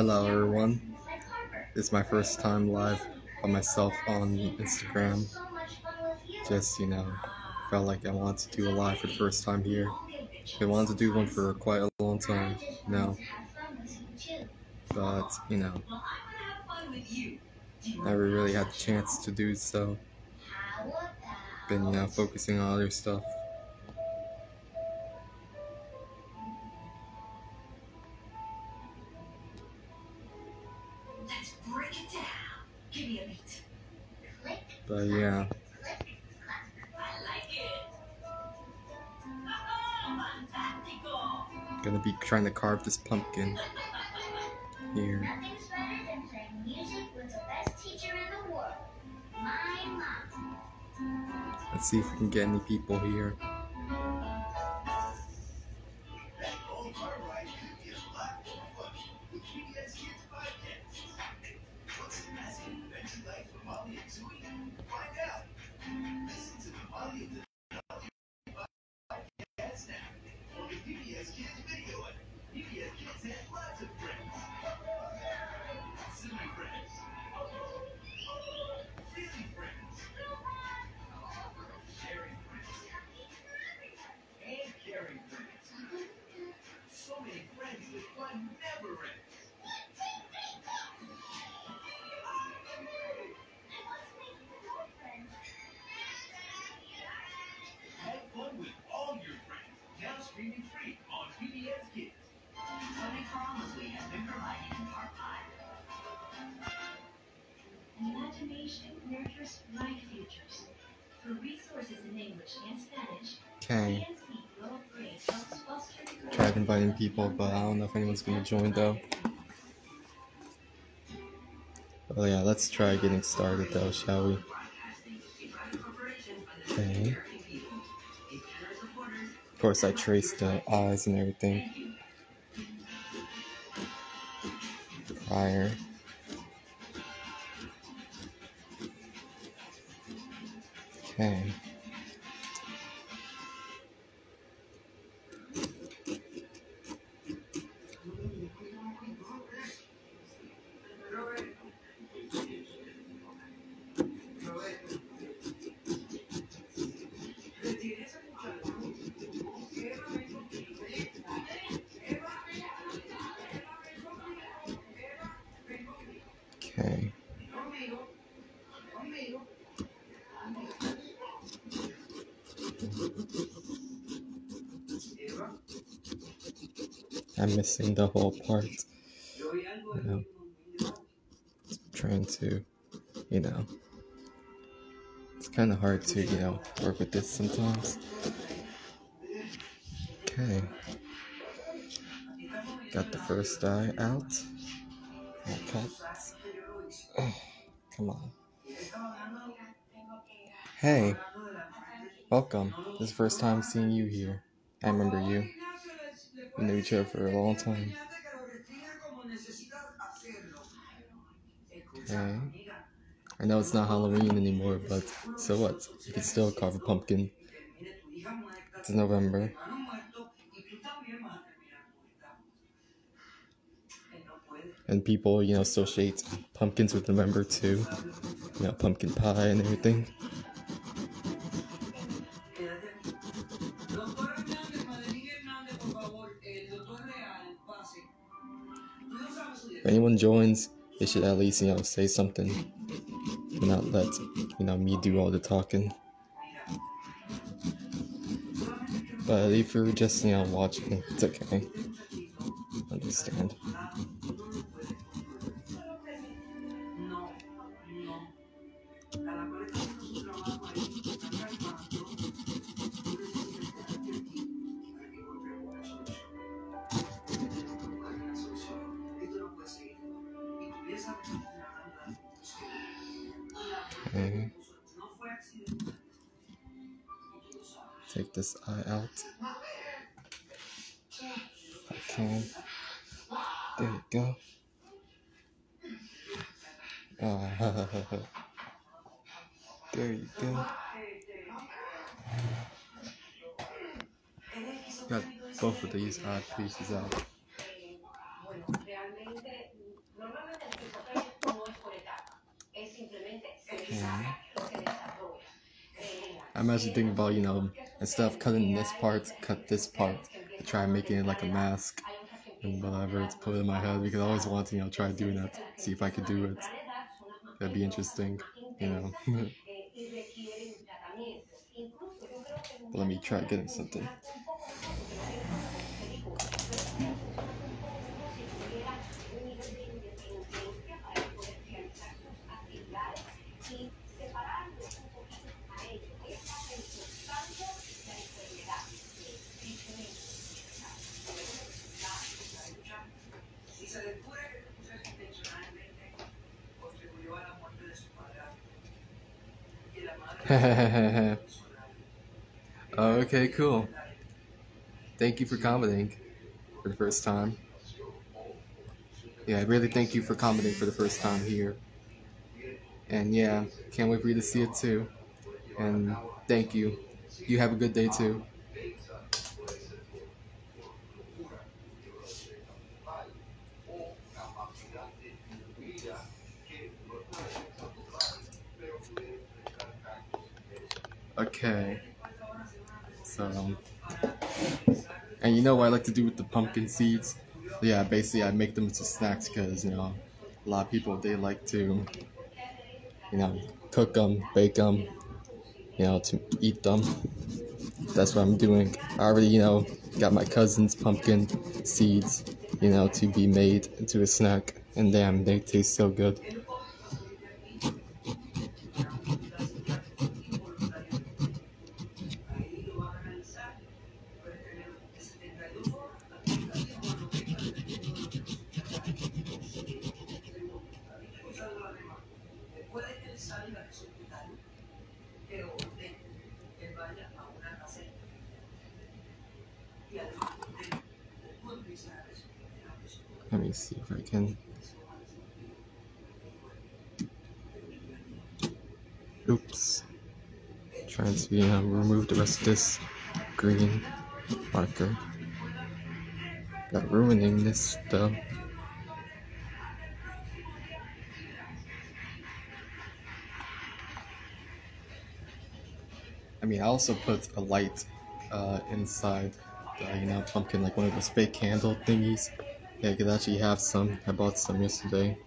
Hello everyone. It's my first time live by myself on Instagram. Just, you know, felt like I wanted to do a live for the first time here. I wanted to do one for quite a long time now. But, you know, never really had the chance to do so. Been, you know, focusing on other stuff. But yeah, gonna be trying to carve this pumpkin here. Let's see if we can get any people here. Nurtures bright futures. For resources in English and Spanish, Okay, PNC World Grade helps foster the tried inviting people, but I don't know if anyone's gonna join though. Oh yeah, let's try getting started though, shall we? Okay. Of course, I traced the eyes and everything prior. Okay. I'm missing the whole part. You know, trying to, you know, it's kind of hard to, you know, work with this sometimes. Okay. Got the first eye out. Okay. Oh, come on. Hey, welcome. This is the first time seeing you here. I remember you. Knew each other for a long time. Okay. I know it's not Halloween anymore, but so what? You can still carve a pumpkin. It's November. And people, you know, associate pumpkins with November too. You know, pumpkin pie and everything. If anyone joins, they should at least, you know, say something. Not let, you know, me do all the talking. But if you're just, you know, watching, it's okay. Understand. Take this eye out. If I can. There you go. There you go. Got both of these eye pieces out. I'm actually thinking about, you know, instead of cutting this part, cut this part to try making it like a mask and whatever it's put in my head because I always want to, you know, try doing that, see if I could do it. That'd be interesting, you know. let me try getting something. Si se descubre que tu mujer intencionalmente contribuyó a la muerte de su padrastro y la madre oh, Oh, okay, cool. Thank you for commenting for the first time. Yeah, I really thank you for commenting for the first time here. And yeah, can't wait for you to see it too. And thank you. You have a good day too. Okay. So, and you know what I like to do with the pumpkin seeds? Yeah, basically I make them into snacks because, you know, a lot of people, they like to, you know, cook them, bake them, you know, to eat them. That's what I'm doing. I already, you know, got my cousin's pumpkin seeds, you know, to be made into a snack. And damn, they taste so good. ahí lo van a analizar. Pueden tener de 72 horas la aplicación o lo que está dependiendo de lo que Después de que él salga de su hospital, que ordene que él vaya a una caseta. Y además ordene que tú empieces a recibir terapias. Let me see if I can. Oops. Trying to you know, remove the rest of this green marker. Not ruining this though. I mean, I also put a light uh, inside the, you know, pumpkin, like one of those fake candle thingies. Yeah, I could actually have some. I bought some yesterday.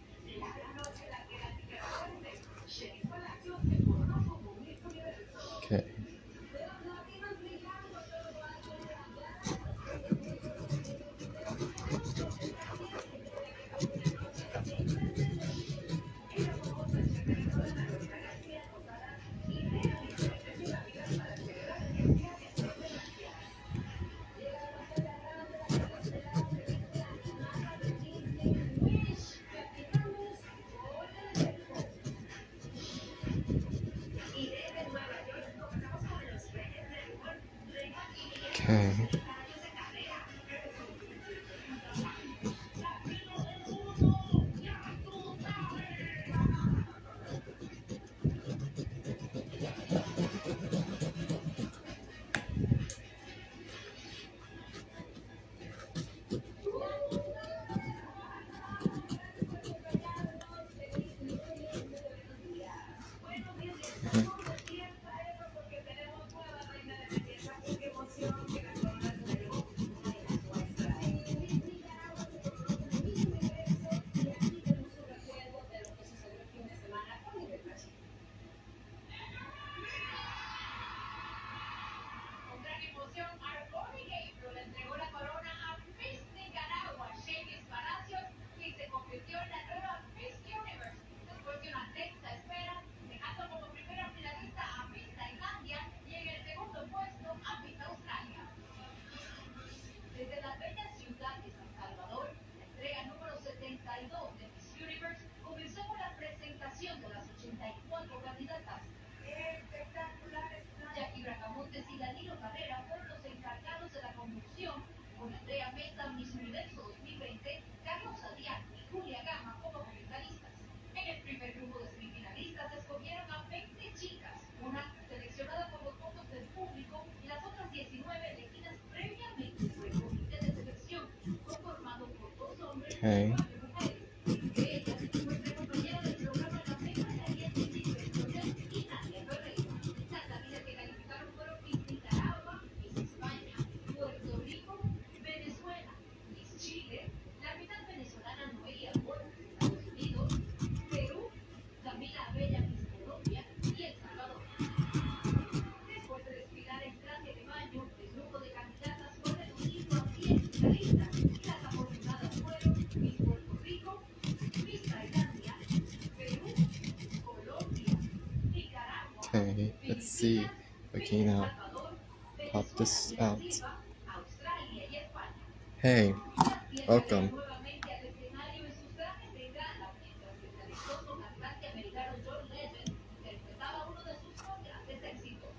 Más grandes éxitos.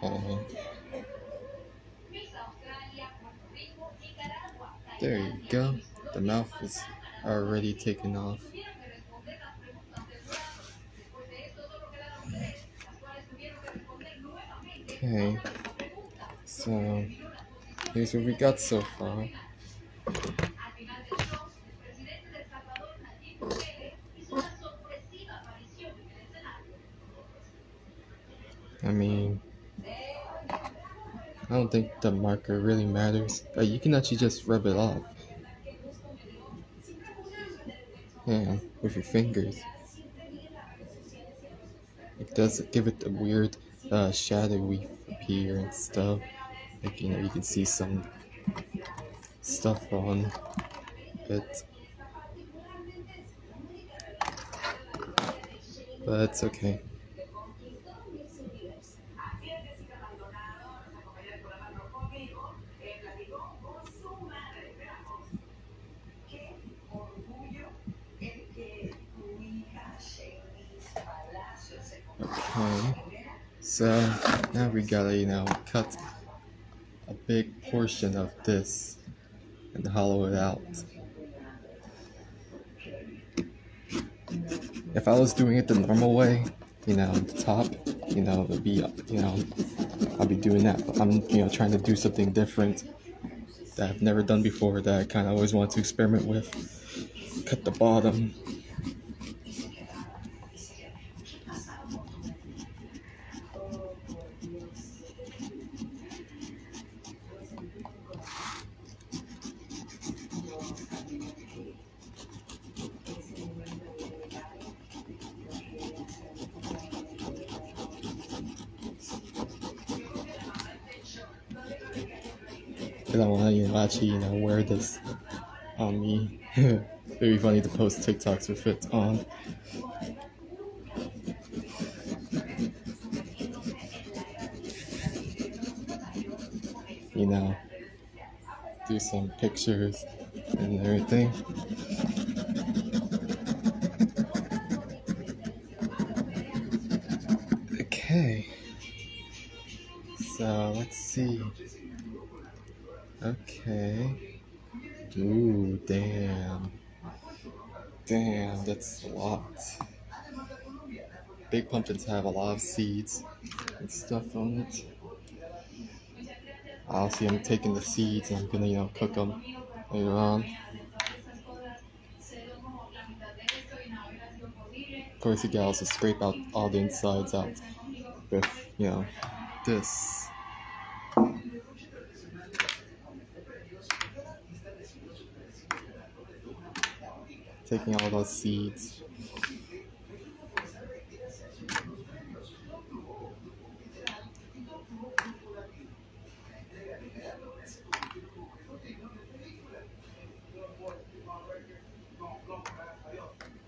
Okay. Miss Australia, Puerto Rico, Nicaragua, There you go. The mouth is already taken off. Okay. So here's what we got so far. I mean, I don't think the marker really matters. Uh, you can actually just rub it off. Yeah, with your fingers. It does give it a weird uh, shadowy here and stuff. Like, you know, you can see some stuff on it. But it's okay. Okay. So now we gotta, you know, cut a big portion of this and hollow it out. If I was doing it the normal way, you know, the top, you know, it'd be, you know, I'll be doing that. But I'm, you know, trying to do something different that I've never done before that I kind of always want to experiment with. Cut the bottom. Actually, you know, wear this on me. Be funny to post TikToks with it on. You know, do some pictures and everything. Okay. So let's see. Okay. Ooh, damn. Damn, that's a lot. Big pumpkins have a lot of seeds and stuff on it. Obviously, I'm taking the seeds and I'm gonna, you know, cook them later on. Of course, you can also scrape out all the insides out with, you know, this. Taking all those seeds.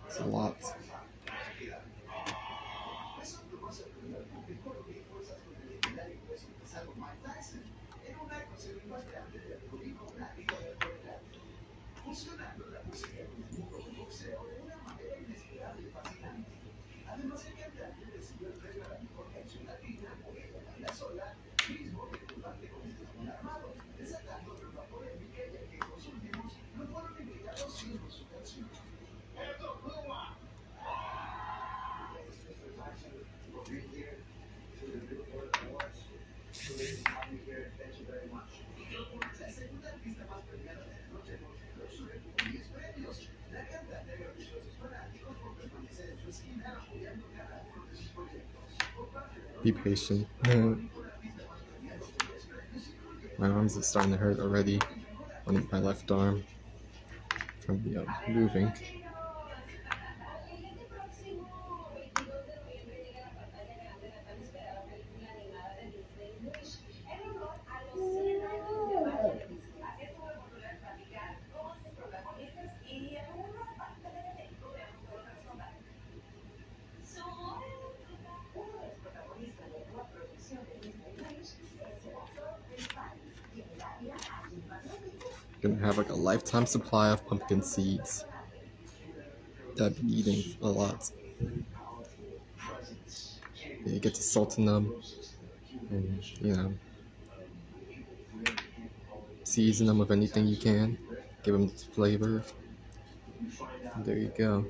It's a lot. Be patient. my arms are starting to hurt already on my left arm from you uh, know, moving. Gonna have like a lifetime supply of pumpkin seeds that I've been eating a lot. You get to salt in them and you know season them with anything you can, give them flavor. And there you go,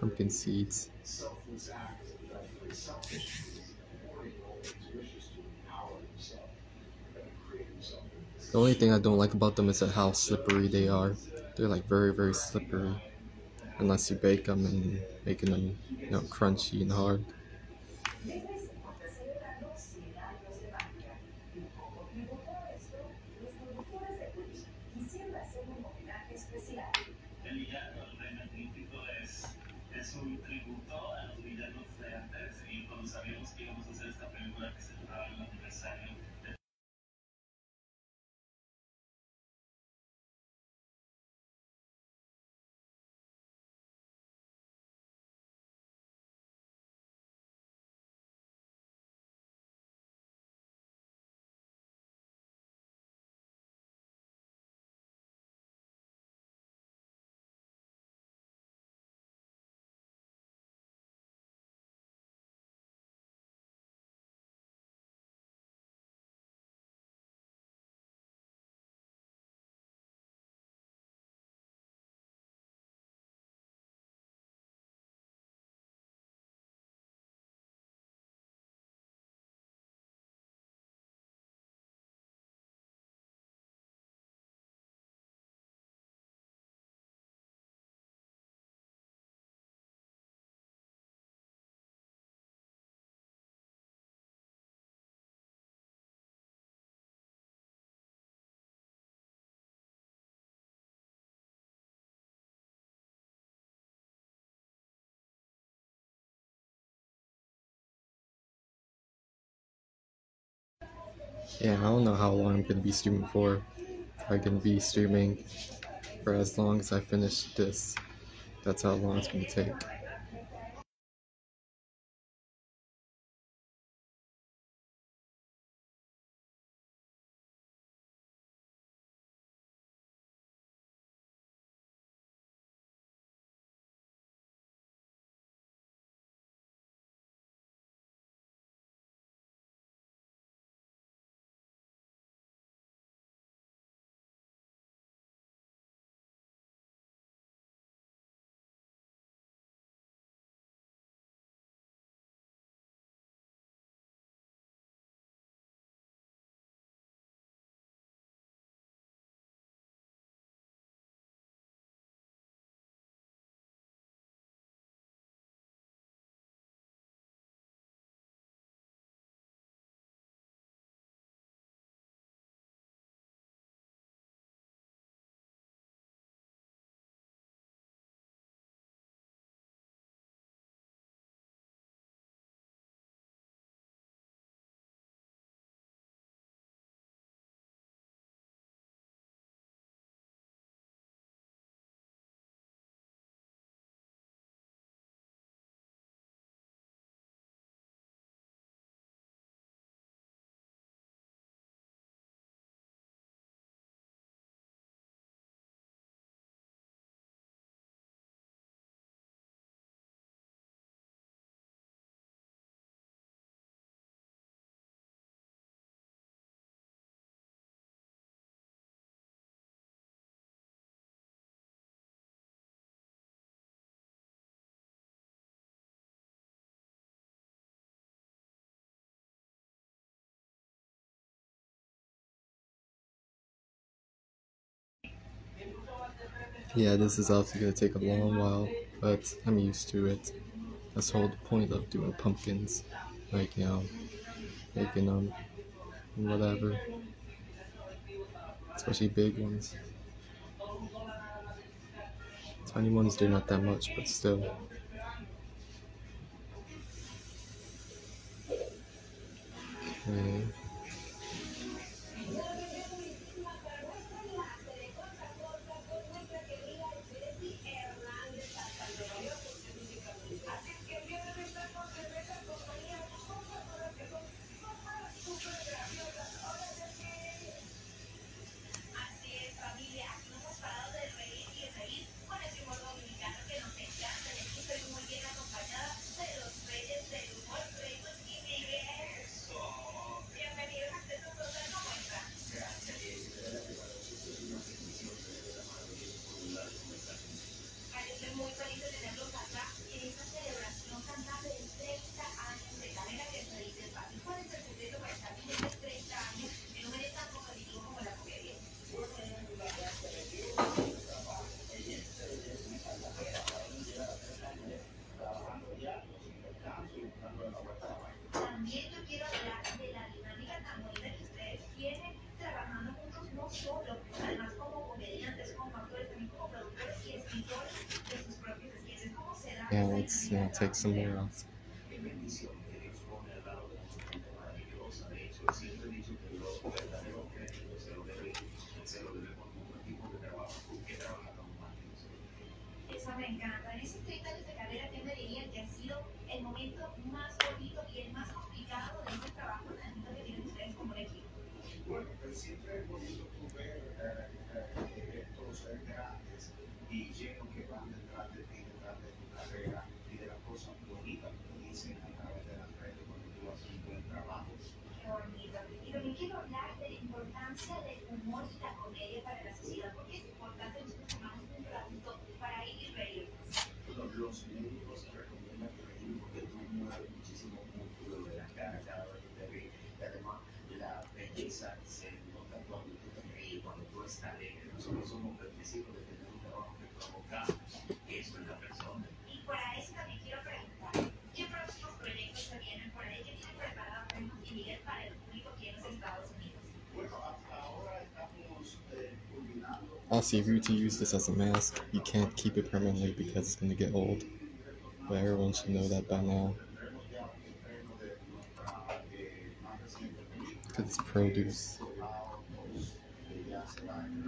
pumpkin seeds. The only thing I don't like about them is that how slippery they are. They're like very, very slippery. Unless you bake them and making them, you know, crunchy and hard. Yeah, I don't know how long I'm gonna be streaming for. I'm gonna be streaming for as long as I finish this. That's how long it's gonna take. Yeah, this is obviously gonna take a long while, but I'm used to it. That's the whole point of doing pumpkins. Like, you know, making them, whatever. Especially big ones. Tiny ones, they're not that much, but still. Okay. like me encanta. En esos 30 años de carrera, diría que ha sido el momento más bonito y el más complicado de este trabajo siempre es ver y answer it. Also, if you were to use this as a mask, you can't keep it permanently because it's going to get old. But everyone should know that by now. Because it's produce.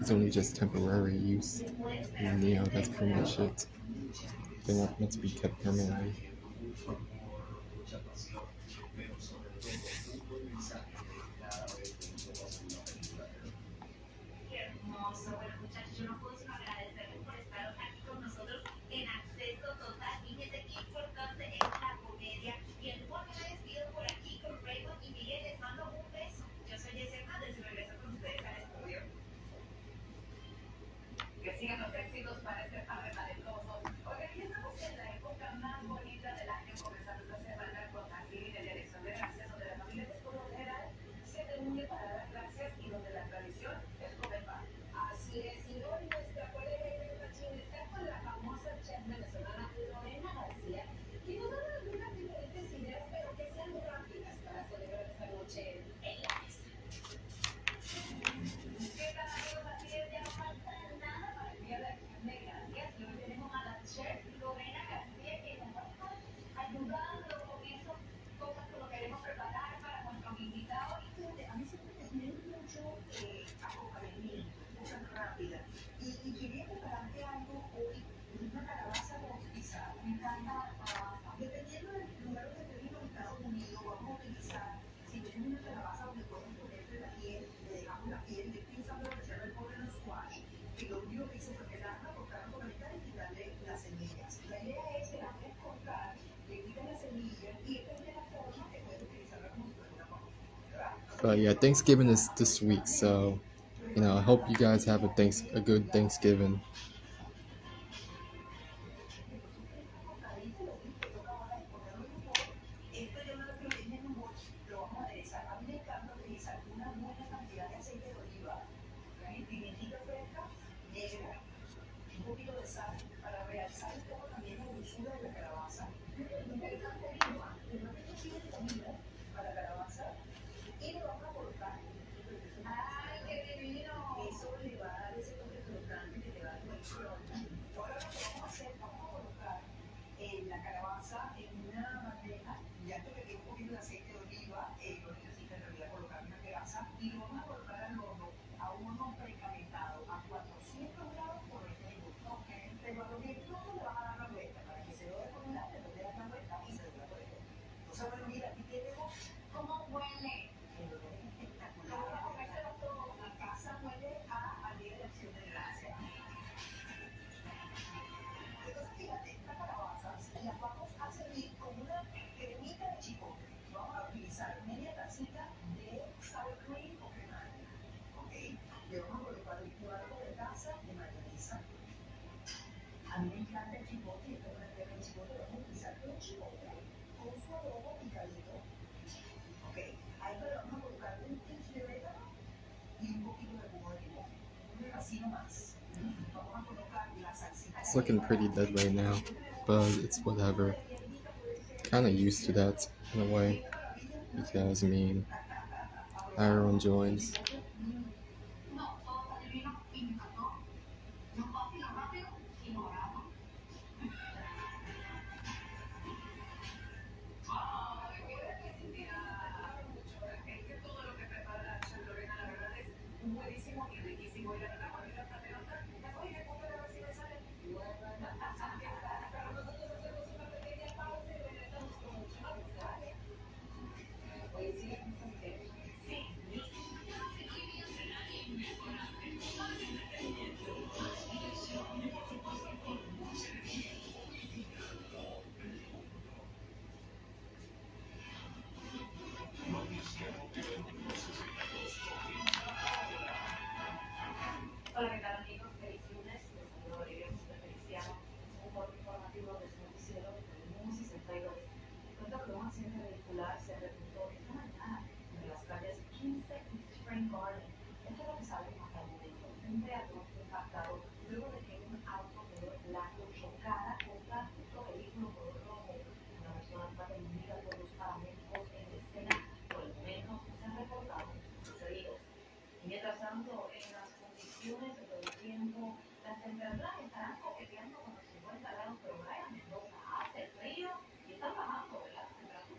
It's only just temporary use. And you know, that's pretty much it. They're not meant to be kept permanently. But yeah, Thanksgiving is this week, so you know I hope you guys have a thanks a good Thanksgiving. It's looking pretty dead right now, but it's whatever. Kinda used to that in a way, because I mean, everyone joins.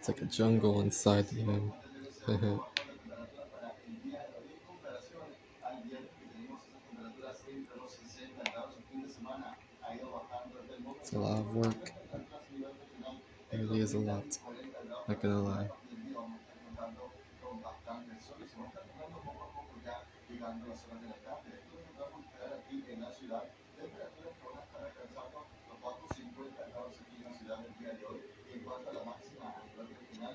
It's like a jungle inside the game. it's a lot of work. It really is a lot. Not gonna lie.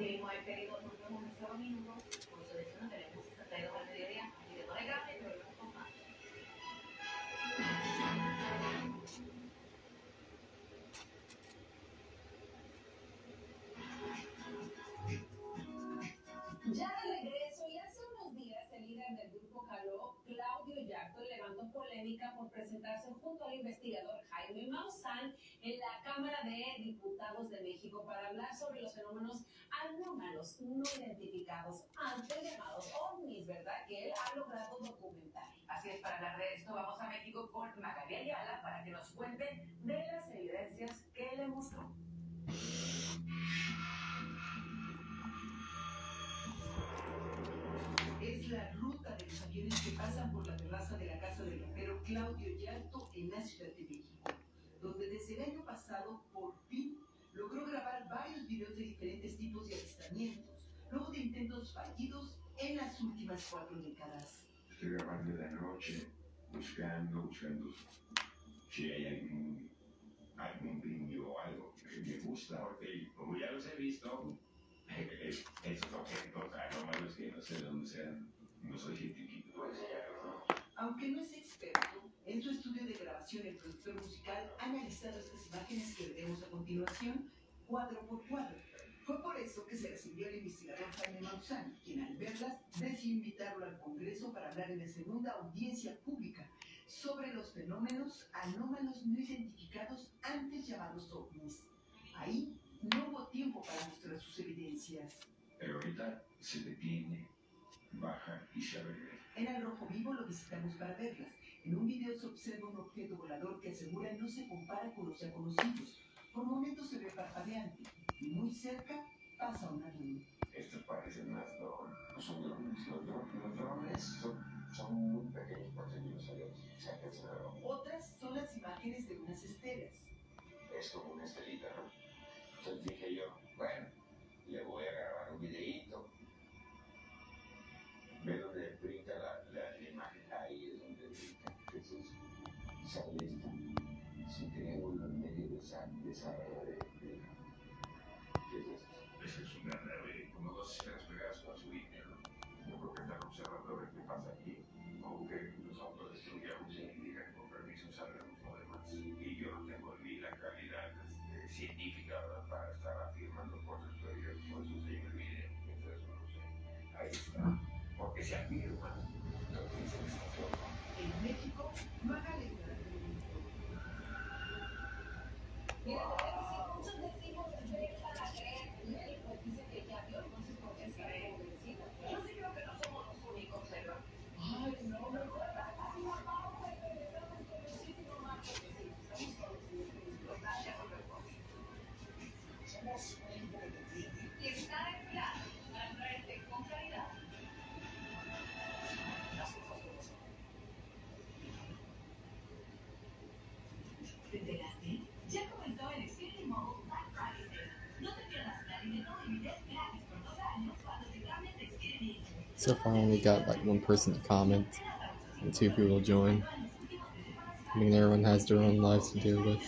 Así mismo he pedido nos vemos este domingo, por su decisión tenemos 62 al mediodía, así que no hay grave, pero no con más. Ya de regreso y hace unos días el líder del grupo Caló, Claudio Yarto, levantó polémica por presentarse junto al investigador Jaime Maussan en la Cámara de Diputados de México para hablar sobre los fenómenos anómalos no identificados, antes llamados ovnis, ¿verdad? Que él ha logrado documentar. Así es, para hablar de esto vamos a México con Magali Ayala para que nos cuente de las evidencias que le mostró. Es la ruta de los aviones que pasan por la terraza de la casa del rapero Claudio Yarto en la Ciudad de México, donde desde el año pasado por fin logró grabar varios videos de diferentes tipos de avistamientos, luego de intentos fallidos en las últimas cuatro décadas. Estoy grabando de noche, buscando, buscando si hay algún, algún brillo o algo que me gusta, ok. Como ya los he visto, eh, esos objetos anómalos que no sé de dónde sean, no soy científico, ¿no? Aunque no es experto, en su estudio de grabación el productor musical ha analizado estas imágenes que veremos a continuación, cuadro por cuadro. Fue por eso que se envió al investigador Jaime Maussan, quien al verlas decidió invitarlo al Congreso para hablar en la segunda audiencia pública sobre los fenómenos anómalos no identificados antes llamados ovnis. Ahí no hubo tiempo para mostrar sus evidencias. Pero ahorita se detiene, baja y se abre. En el rojo vivo lo visitamos para verlas. En un video se observa un objeto volador que asegura no se compara con los ya conocidos. Por momentos se ve parpadeante y muy cerca pasa un avión. Estos parecen más drones, no son drones. Los drones, los drones son, son muy pequeños es, eh, Otras son las imágenes de unas estelas. es como una estelita, ¿no? Entonces dije yo, bueno, le voy a es, sale esta, es un triángulo en medio de esa, de esa de, de, So far, I only got like one person to comment and two people join. I mean, everyone has their own lives to deal with.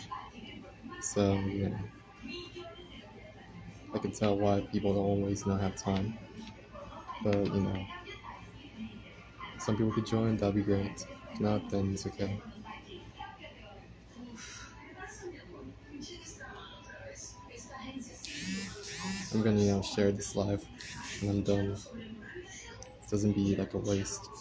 So, you know, I can tell why people don't always not have time. But, you know, some people could join, that'd be great. If not, then it's okay. I'm gonna, you know, share this live when I'm done doesn't be like a waste.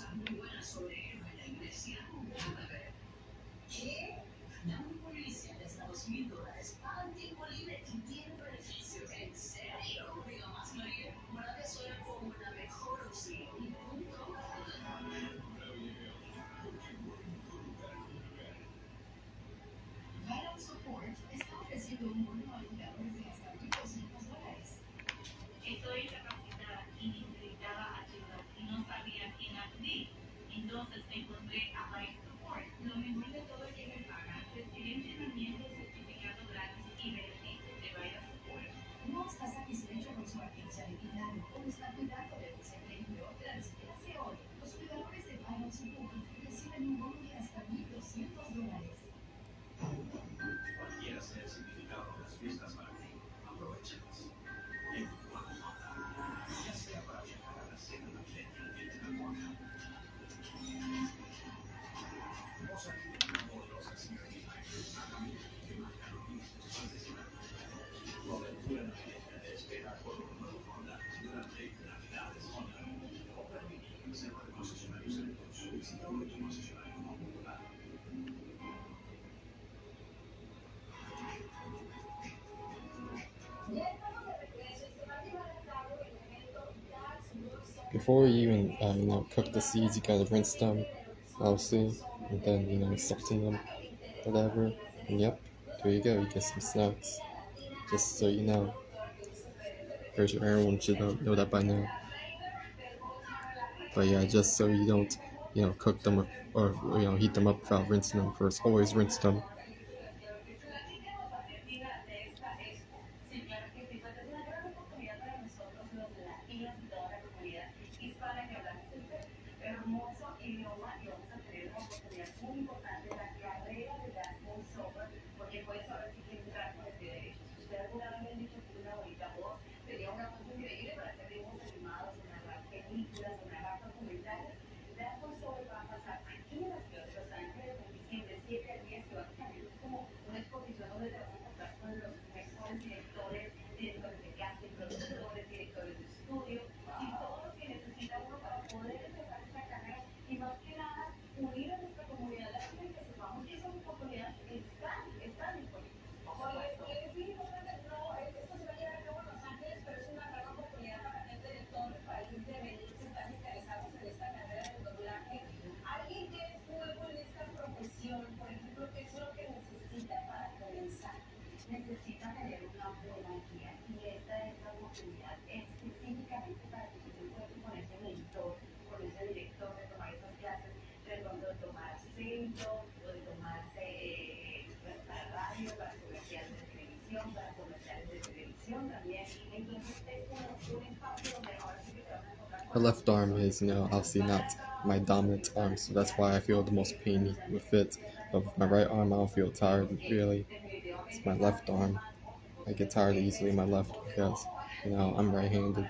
before you even um, you know cook the seeds, you gotta rinse them, obviously, and then you know salting them, whatever. And yep, there you go. You get some snacks, just so you know. Pretty sure everyone should know, know that by now. But yeah, just so you don't, you know, cook them or, or you know heat them up without rinsing them first. Always rinse them. you know, obviously not my dominant arm, so that's why I feel the most pain with it. But with my right arm, I don't feel tired, really. It's my left arm. I get tired easily in my left because, you know, I'm right-handed.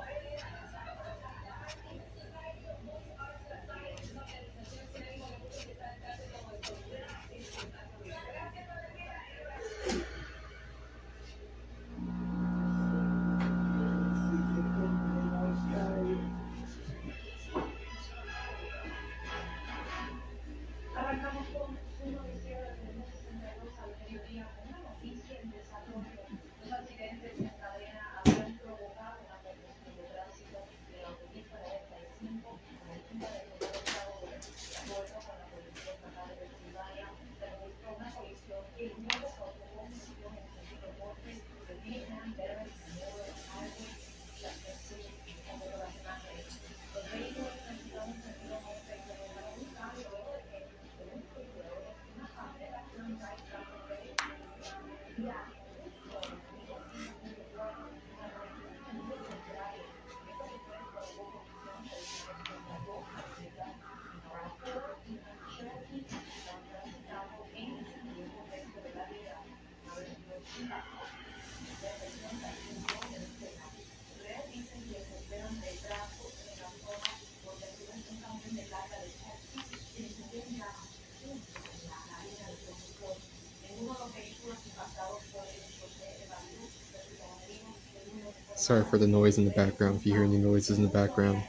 Sorry for the noise in the background, if you hear any noises in the background.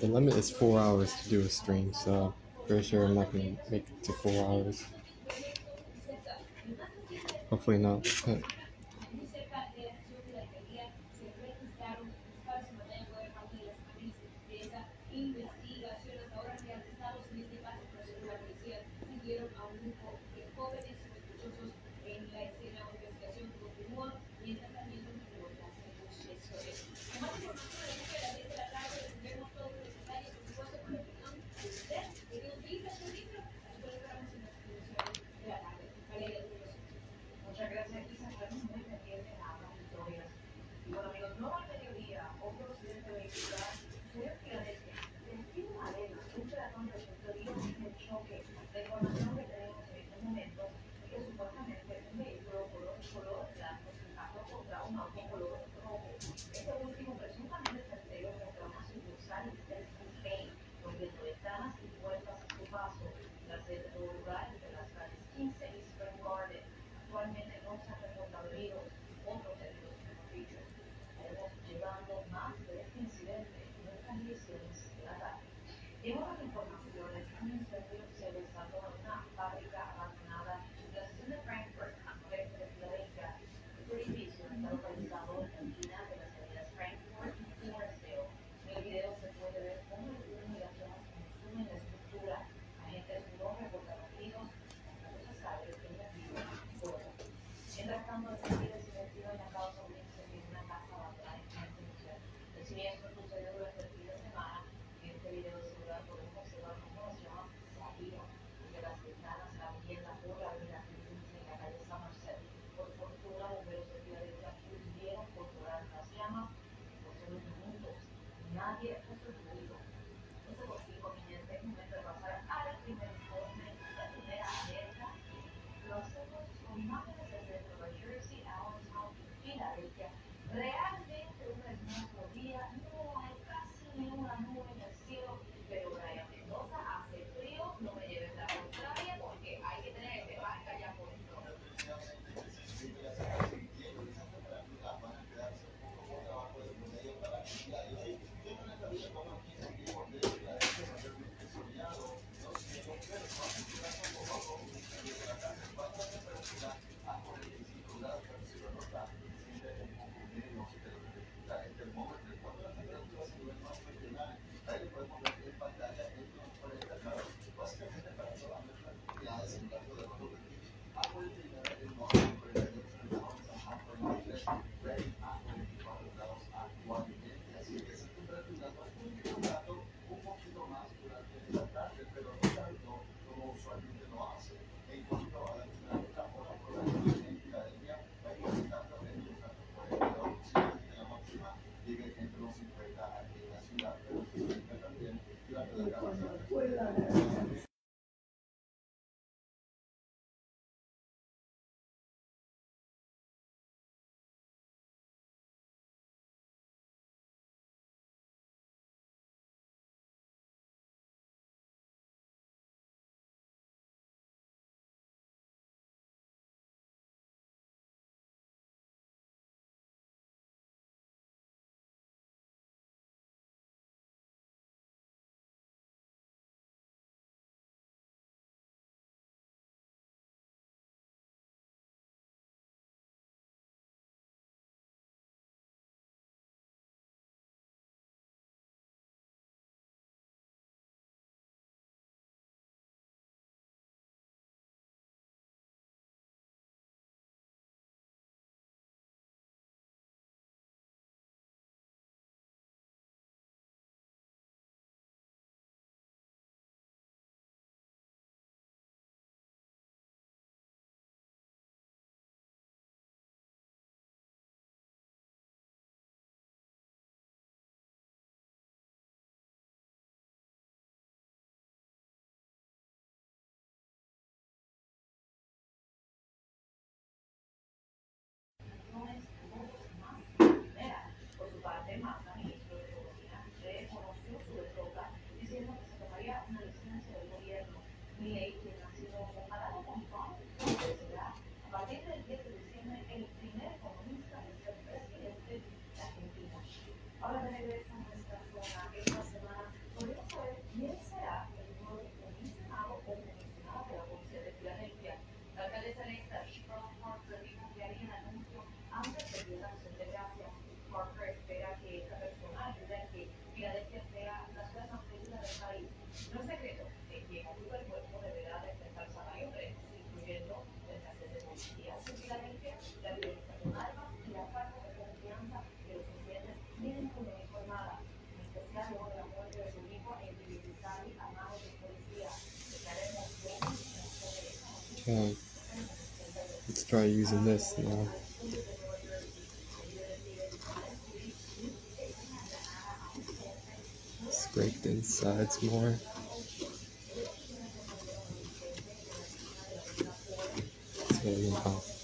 the limit is four hours to do a stream, so I'm pretty sure I'm not gonna make it to four hours. Hopefully not. Okay. Let's try using this now. Scrape the insides more. It's really impossible.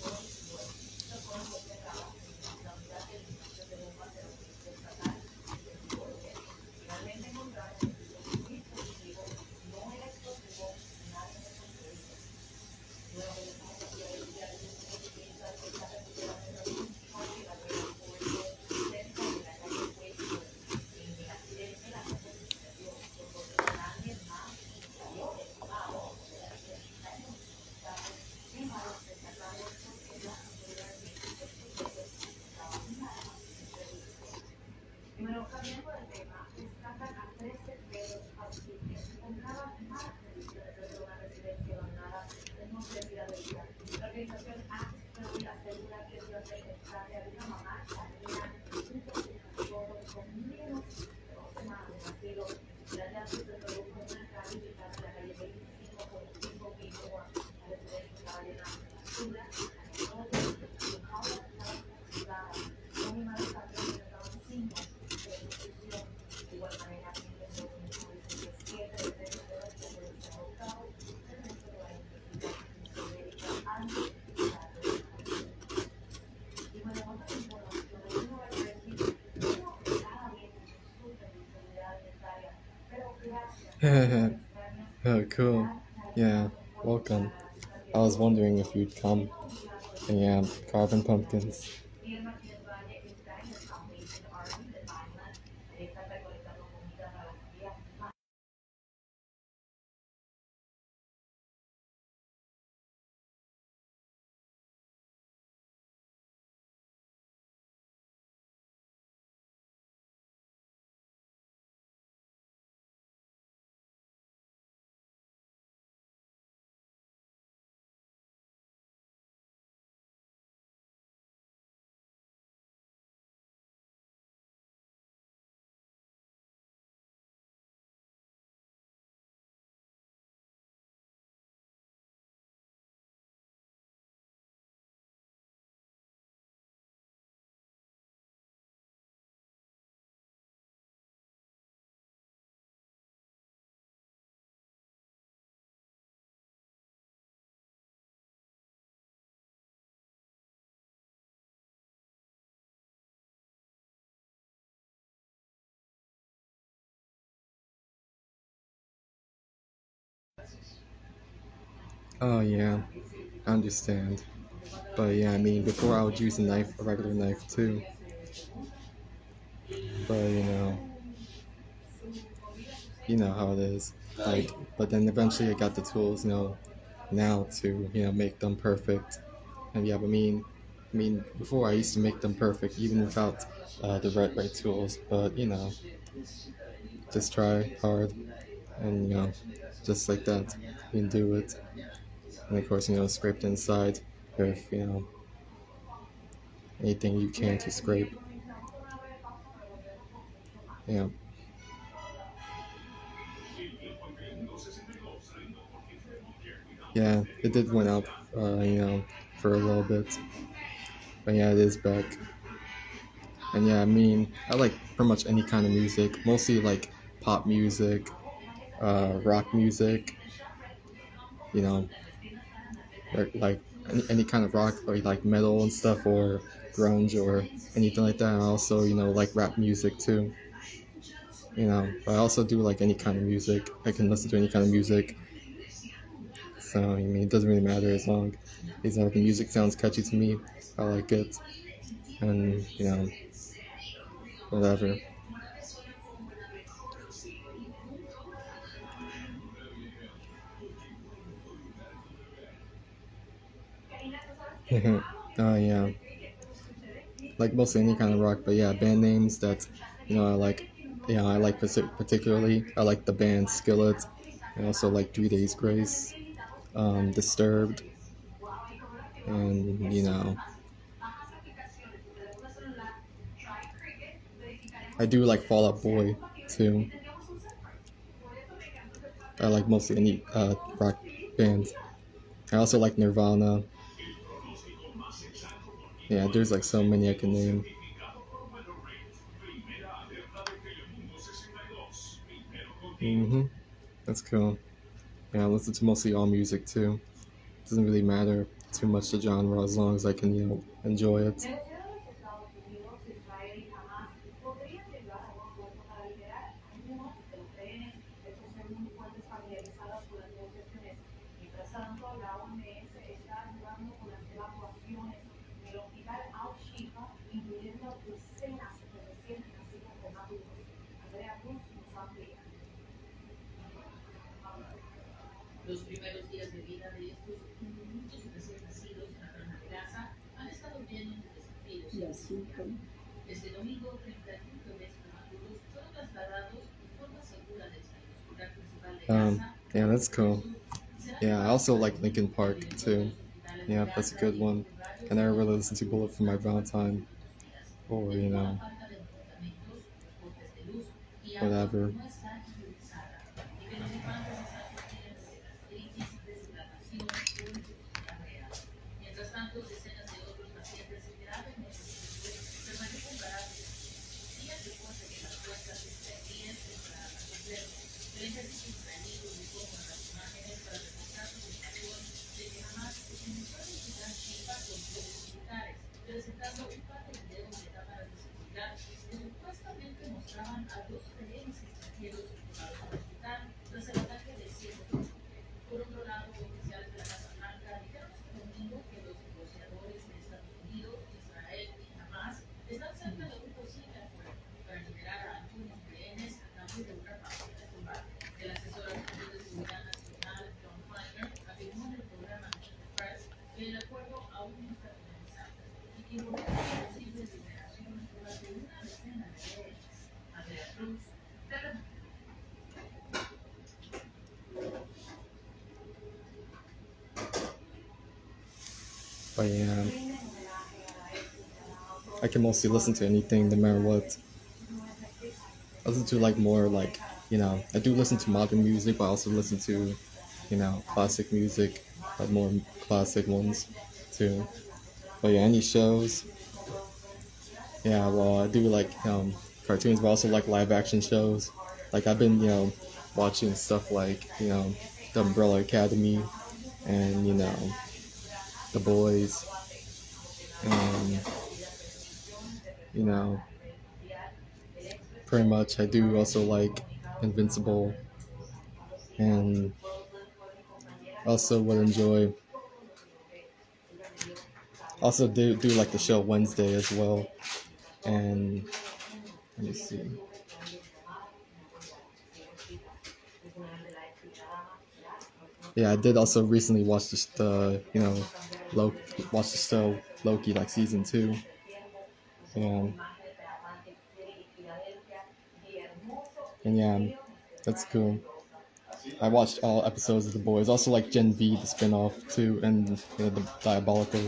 I was wondering if you'd come. Yeah, carving pumpkins. Oh yeah, I understand. But yeah, I mean, before I would use a knife, a regular knife too. But you know, you know how it is. Like, but then eventually I got the tools, you know, now to you know make them perfect. And yeah, but I mean, I mean, before I used to make them perfect even without uh, the right right tools. But you know, just try hard, and you know, just like that, you can do it. And of course, you know, scrape inside with you know anything you can to scrape. Yeah. Yeah, it did went up, uh, you know, for a little bit. But yeah, it is back. And yeah, I mean, I like pretty much any kind of music, mostly like pop music, uh, rock music, you know, or, like any, kind of rock or like metal and stuff or grunge or anything like that. And also, you know, like rap music too. You know, but I also do like any kind of music. I can listen to any kind of music. So I mean, it doesn't really matter as long as the music sounds catchy to me. I like it, and you know, whatever. oh yeah, like mostly any kind of rock, but yeah, band names that you know I like. Yeah, I like partic- particularly. I like the band Skillet. I also like Three Days Grace, um, Disturbed, and you know, I do like Fall Out Boy too. I like mostly any uh, rock bands. I also like Nirvana. Yeah, there's like so many I can name. hmm That's cool. Yeah, I listen to mostly all music too. Doesn't really matter too much the genre as long as I can, you know, enjoy it. Este domingo, 31 bebés prematuros fueron trasladados de forma segura del hospital principal de Um, Gaza. yeah, that's cool. Yeah, I also like Linkin Park too. Yeah, that's a good one. And I never really listened to Bullet for My Valentine, or you know, falta de medicamentos, cortes de luz y whatever. But yeah, I can mostly listen to anything, no matter what. I listen to like more like you know I do listen to modern music, but I also listen to you know classic music, like more classic ones too. But yeah, any shows. Yeah, well I do like um, cartoons, but also like live action shows. Like I've been you know watching stuff like you know the Umbrella Academy, and you know the boys and you know pretty much i do also like invincible and Also would enjoy. Also do do like the show Wednesday as well, and let me see. Yeah, I did also recently watch the you know, Loki, watch the show Loki like season two, and and yeah, that's cool. I watched all episodes of The Boys. Also like Gen V, the spin-off too, and you know, the Diabolical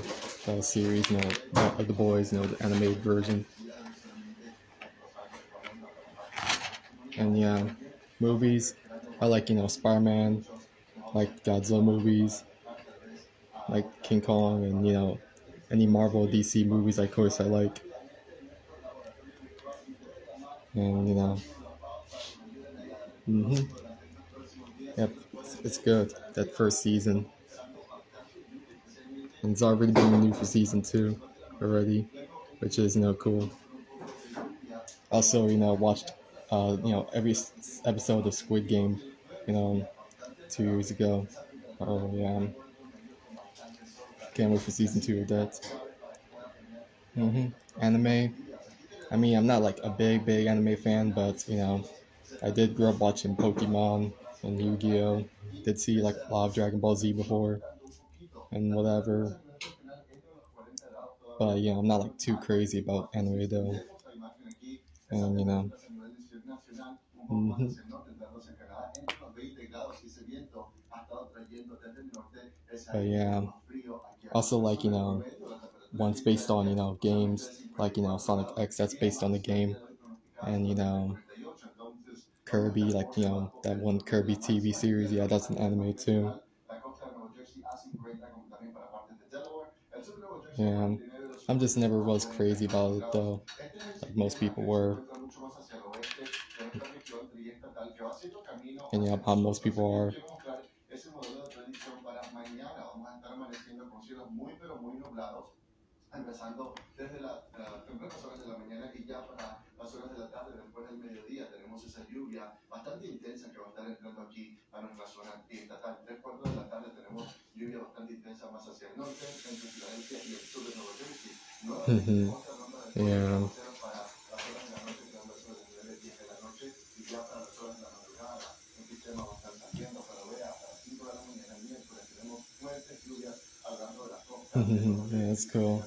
uh, series, you know, of The Boys, you know, the animated version. And yeah, movies. I like you know Spider-Man, like Godzilla movies, like King Kong, and you know any Marvel DC movies. Of course, I like. And you know. Mhm. Yep, it's, good. That first season. And it's already been renewed for season two already, which is you know cool. Also, you know, watched uh, you know every episode of Squid Game, you know, two years ago. Oh yeah, can't wait for season two of that. Mhm. Anime. I mean, I'm not like a big, big anime fan, but you know, I did grow up watching Pokemon and Yu-Gi-Oh. Did see like a lot of Dragon Ball Z before, and whatever. But yeah, I'm not like too crazy about anime though. And you know, mhm. But yeah, also like you know, one's based on you know games like you know Sonic X that's based on the game, and you know Kirby like you know that one Kirby TV series yeah that's an anime too. Yeah, I'm just never was crazy about it though, like most people were, and yeah, most people are. Empezando desde las uh, tempranas horas de la mañana y ya para las horas de la tarde, después del mediodía, tenemos esa lluvia bastante intensa que va a estar entrando aquí a nuestra zona estatal. Tres cuartos de la tarde tenemos lluvia bastante intensa más hacia el norte, entre Filadelfia y el sur de Nueva Jersey. Nuevamente, otra ronda de Yeah. aguacero para las horas de la noche, quedando eso de 9 10 de la noche y ya para las horas de la madrugada. Un sistema va a estar saliendo para ver hasta las 5 de la mañana el miércoles. Tenemos fuertes lluvias hablando de la costa. Yeah, that's cool.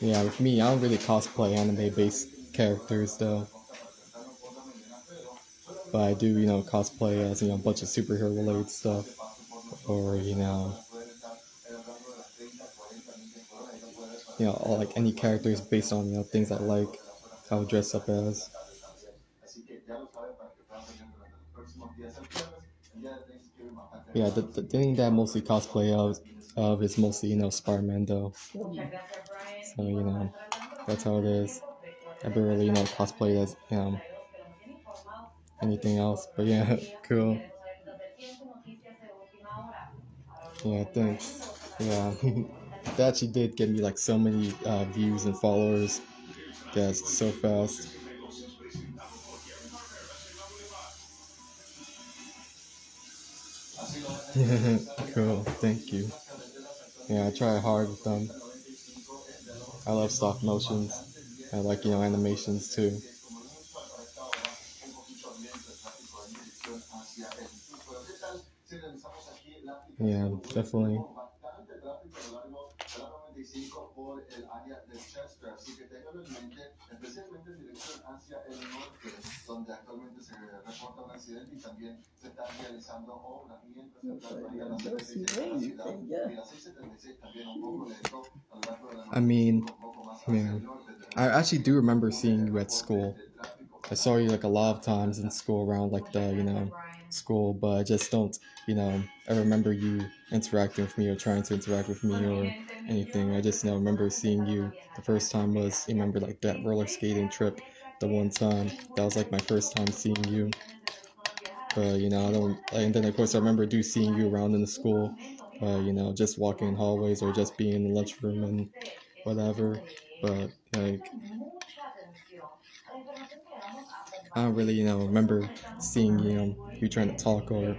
Yeah, with me, I don't really cosplay anime-based characters though, but I do, you know, cosplay as you know a bunch of superhero-related stuff, or you know, you know, all, like any characters based on you know things I like, I would dress up as. Yeah, the, the thing that I mostly cosplay of, of is mostly you know Spider-Man though. So you know, that's how it is. I really you know cosplay as know anything else, but yeah, cool. Yeah, thanks. Yeah, that actually did get me like so many uh, views and followers. Yeah, so fast. cool, thank you. Yeah, I try hard with them. I love stop motions. I like you know animations too. Yeah, definitely. bastante tráfico a lo largo de la 95 por el área de Chester, así que ténganlo en mente, especialmente en dirección hacia el norte, donde actualmente se reporta un accidente y también se están realizando obras mientras se trataría la 76 de la ciudad. y la 676 también un poco lento a lo largo de la I mean, un poco más hacia el norte. I actually do remember seeing you at school. I saw you like a lot of times in school around like the, you know, school, but I just don't, you know, I remember you interacting with me or trying to interact with me or anything. I just you know remember seeing you the first time was you remember like that roller skating trip the one time. That was like my first time seeing you. But you know, I don't and then of course I remember do seeing you around in the school, uh, you know, just walking in hallways or just being in the lunchroom and whatever. But like I don't really, you know, remember seeing you know you trying to talk or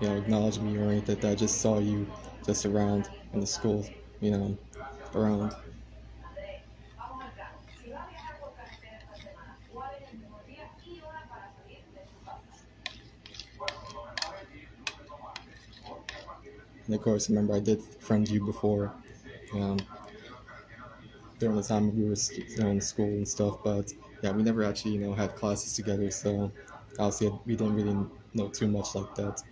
you know acknowledge me or anything. That I just saw you just around in the school, you know, around. And of course, remember I did friend you before, um, during the time we were in school and stuff. But yeah, we never actually you know had classes together, so obviously we didn't really know too much like that.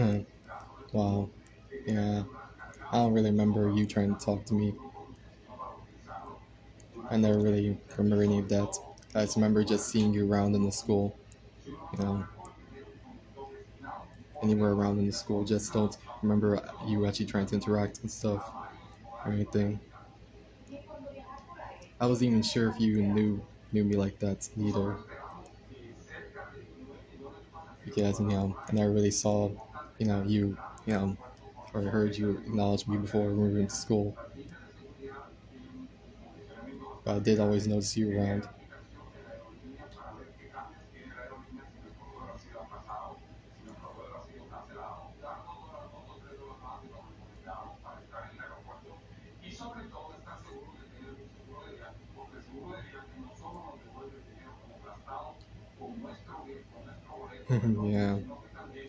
Huh. wow. Yeah. I don't really remember you trying to talk to me. I never really remember any of that. I just remember just seeing you around in the school. You know. Anywhere around in the school. Just don't remember you actually trying to interact and stuff or anything. I wasn't even sure if you knew knew me like that either. Because you know, I never really saw, you know, you, you know, or heard you acknowledge me before were in school. But I did always notice you around. yeah,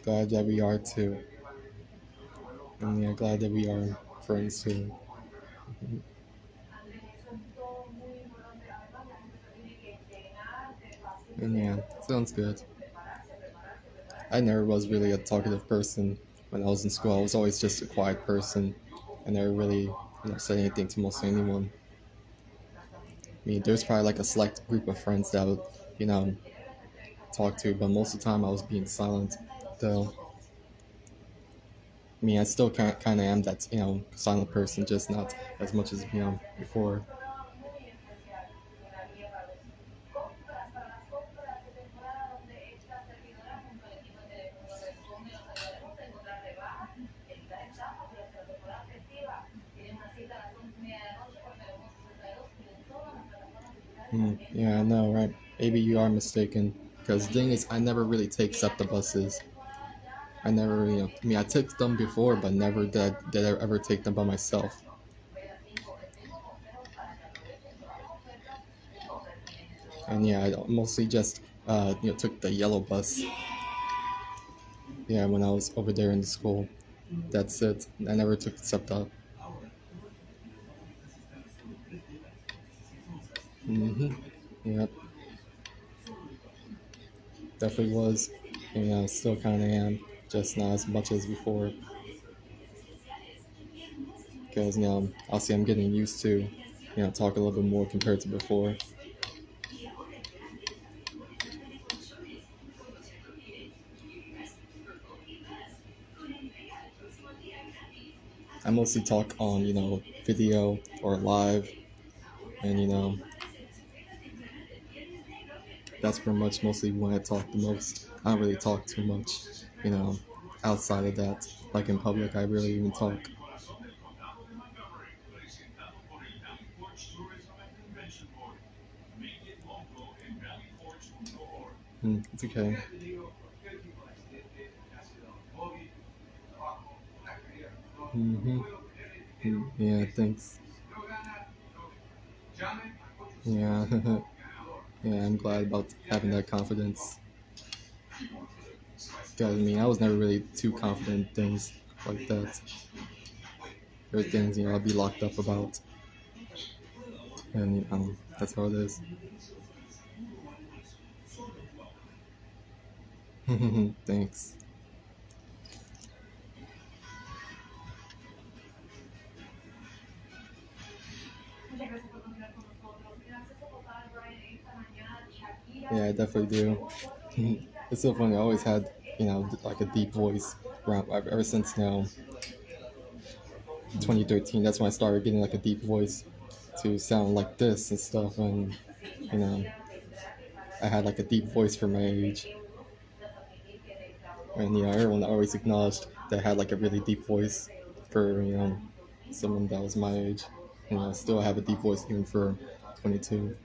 glad that we are too. And yeah, glad that we are friends too. Paciente, And yeah, sounds good. I never was really a talkative person when I was in school. I was always just a quiet person. I never really you know, said anything to most anyone. I mean, there's probably like a select group of friends that I would, you know, talk to, but most of the time I was being silent. Though, I mean, I still kind of am that you know silent person, just not as much as you know before. programa muy especial en la guía para los compras, para las compras de temporada donde esta servidora junto al equipo de Telemundo responde nos ayudaremos a encontrar rebajas, evitar estafas durante la temporada festiva. Tienen una cita a las 11 y media de la noche por Telemundo 62 y en todas las plataformas digitales. Mm, yeah, I know, right? Maybe you are mistaken. Because the thing is, I never really take the buses. I never, you know, I mean, I took them before, but never did I, did I ever take them by myself. And yeah, I mostly just, uh, you know, took the yellow bus. Yeah, when I was over there in the school. That's it. I never took SEPTA. Mm-hmm. Yep. Definitely was. And yeah, still kind of am. Just not as much as before. Because, you know, obviously I'm getting used to, you know, talk a little bit more compared to before. I mostly talk on, you know, video or live. And, you know, that's pretty much mostly when I talk the most. I don't really talk too much, you know, outside of that. Like in public, I really even talk. Hmm, it's okay. Mm-hmm. Mm, Yeah, thanks. Yeah. yeah, I'm glad about having that confidence. I mean, I was never really too confident in things like that. There are things, you know, I'd be locked up about. And, that's how it is. Thanks. Yeah, I definitely do. it's so funny. I always had, you know, like a deep voice. around ever since you know 2013. That's when I started getting like a deep voice to sound like this and stuff, and you know, I had like a deep voice for my age. And you know, everyone always acknowledged that I had like a really deep voice for you know someone that was my age. And I still have a deep voice even for 22.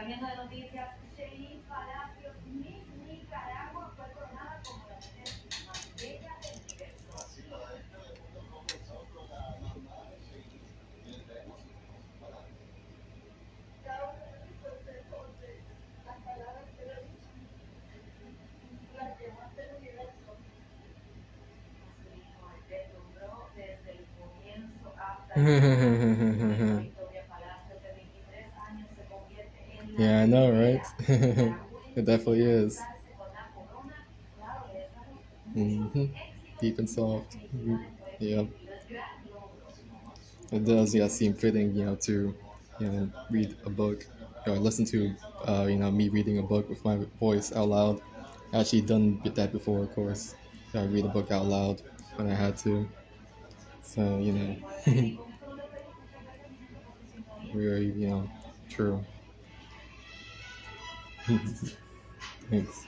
Cambiando de Nicaragua, fue coronada como la más bella del universo. Así lo ha desde el comienzo hasta el know, right? it definitely is. casarse con la corona. Claro, le estamos hmm Deep and soft. Mhm. Gran logros. It does, yeah, seem fitting, you know, to, you know, read a book or listen to, uh, you know, me reading a book with my voice out loud. I actually done that before, of course. I read a book out loud when I had to. So, you know, very, you know, true. Thanks.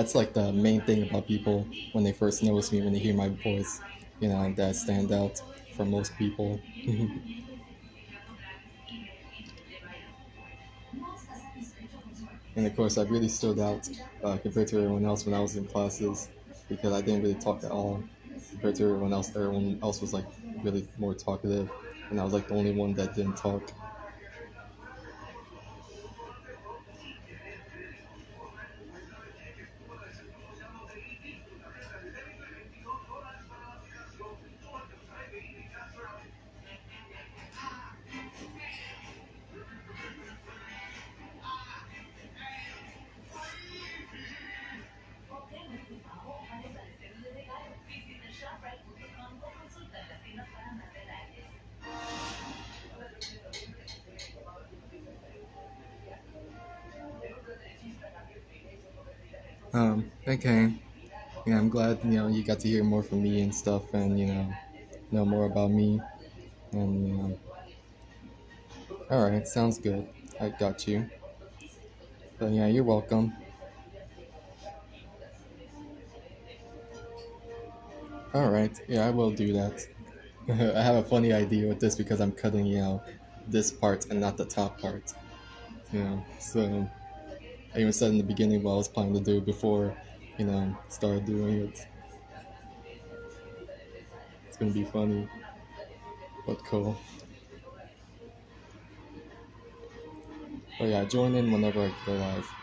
That's like the main thing about people when they first notice me, when they hear my voice, you know, that stand out for most people. and of course, I really stood out uh, compared to everyone else when I was in classes because I didn't really talk at all compared to everyone else. Everyone else was like really more talkative, and I was like the only one that didn't talk. To hear more from me and stuff, and you know, know more about me, and um, you know. All right, sounds good. I got you. But yeah, you're welcome. All right, yeah, I will do that. I have a funny idea with this because I'm cutting, you know, this part and not the top part. You know, so I even said in the beginning what I was planning to do before, you know, started doing it. Gonna be funny, but cool. But yeah, join in whenever I go live.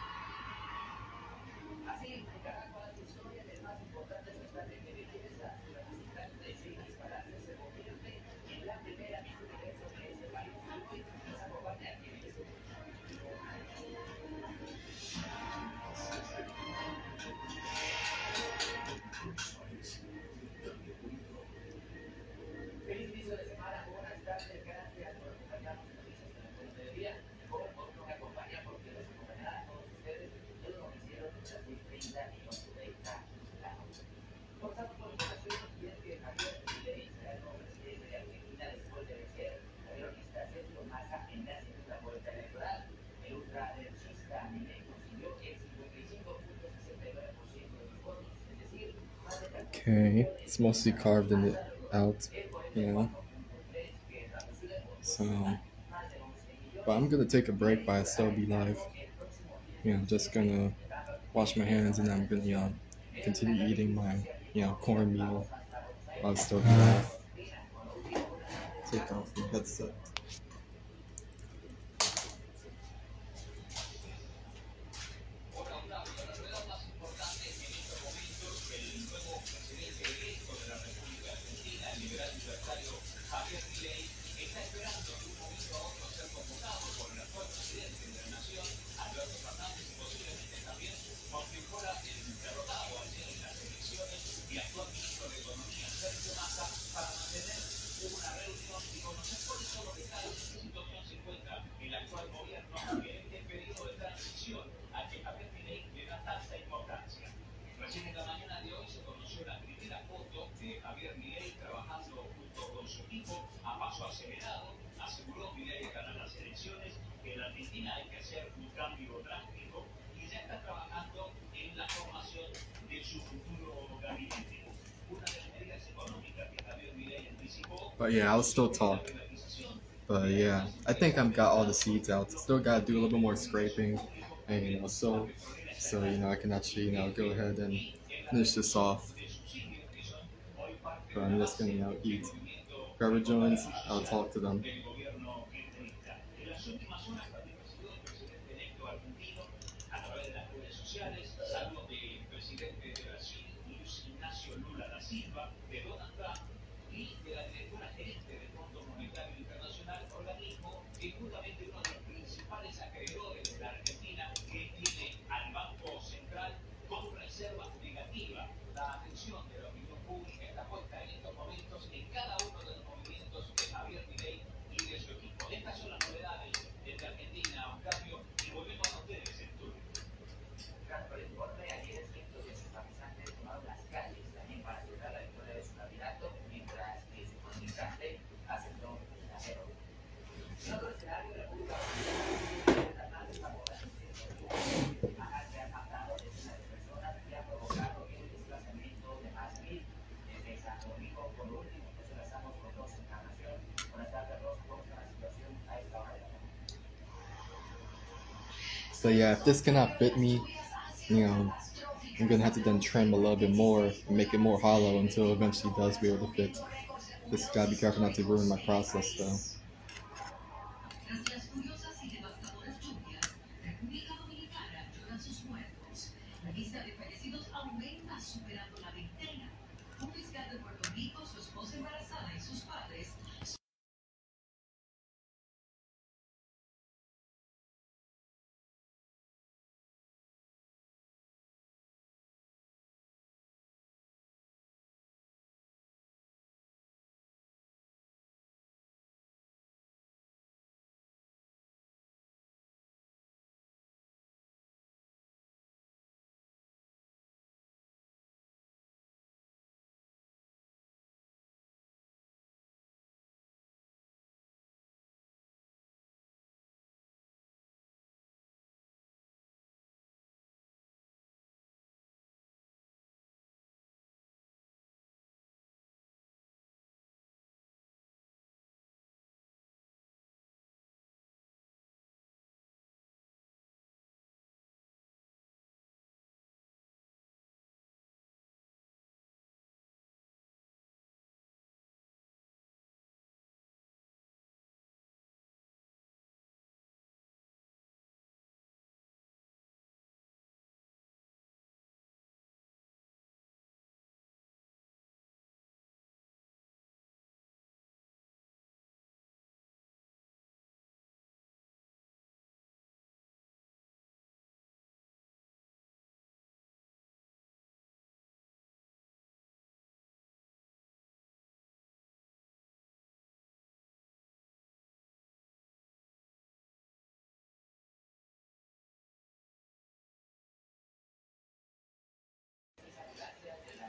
Okay, it's mostly carved in it out, you know. So, but I'm gonna take a break, I still be live. you know, just gonna wash my hands and I'm gonna, you know, continue eating my, you know, cornmeal while still hot. Take off my headset. I'll still talk. But yeah, I think I've got all the seeds out. Still gotta do a little bit more scraping, and you know, so so you know I can actually you know go ahead and finish this off. But I'm just gonna you know eat. Whoever joins, I'll talk to them. So yeah, if this cannot fit me, you know, I'm gonna have to then trim a little bit more and make it more hollow until it eventually does be able to fit. Just gotta be careful not to ruin my process though.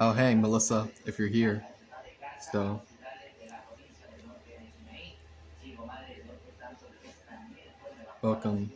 Oh hey Melissa, if you're here. So welcome.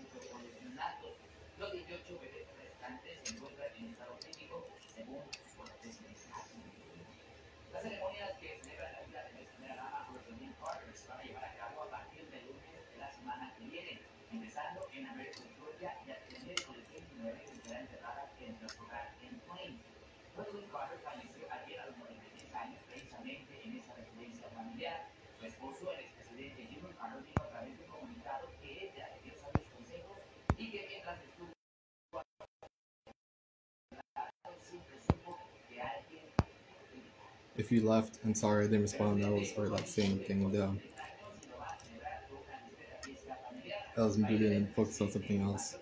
If you left and i didn't respond, that was for that same thing though. That was moving and focused on something else.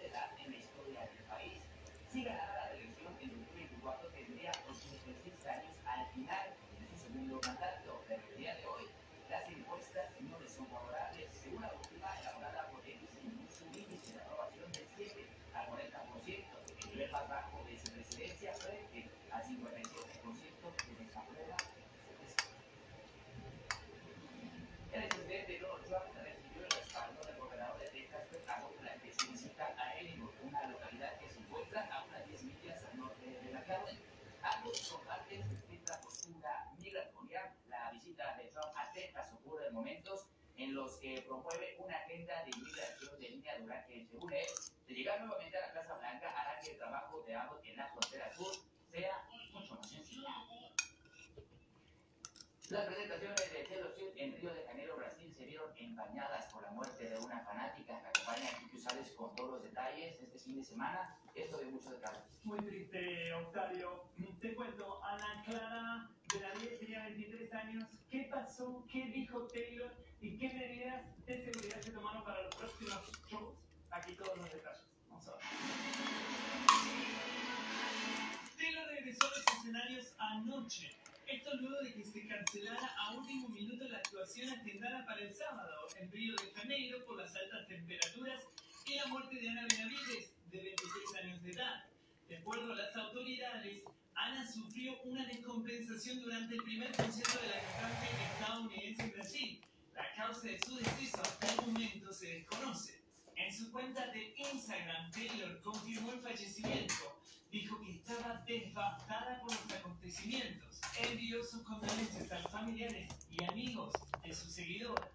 Anoche. Esto luego de que se cancelara a último minuto la actuación agendada para el sábado en Río de Janeiro por las altas temperaturas y la muerte de Ana Benavides, de 26 años de edad. De acuerdo a las autoridades, Ana sufrió una descompensación durante el primer concierto de la cantante estadounidense en Brasil. La causa de su deceso hasta el momento se desconoce. En su cuenta de Instagram, Taylor confirmó el fallecimiento. Dijo que estaba devastada por los acontecimientos. Envió sus condolencias a los familiares y amigos de su seguidora.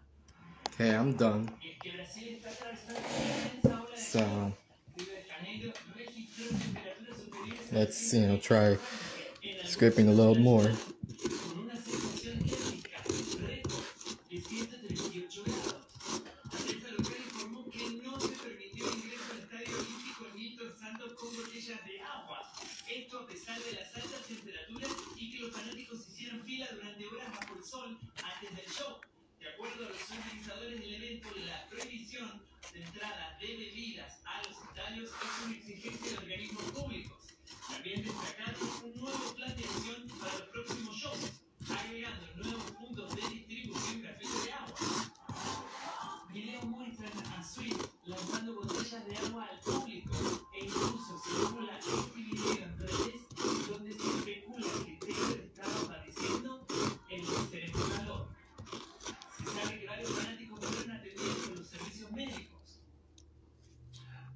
Okay, I'm done. Y es que Brasil está atravesando una intensa ola de So Río de Janeiro registró temperaturas superiores a let's you know try scraping a little more. De las altas temperaturas y que los fanáticos hicieron fila durante horas bajo el sol antes del show. De acuerdo a los organizadores del evento, la prohibición de entrada de bebidas a los estadios es una exigencia de organismos públicos. También destacaron un nuevo plan de acción para los próximos shows, agregando nuevos puntos de distribución gratuita de agua. Videos muestran a Swift lanzando botellas de agua al público e incluso circula este video en redes donde se especula que Taylor estaba padeciendo el cerebral. Se sabe que varios fanáticos fueron atendidos por los servicios médicos.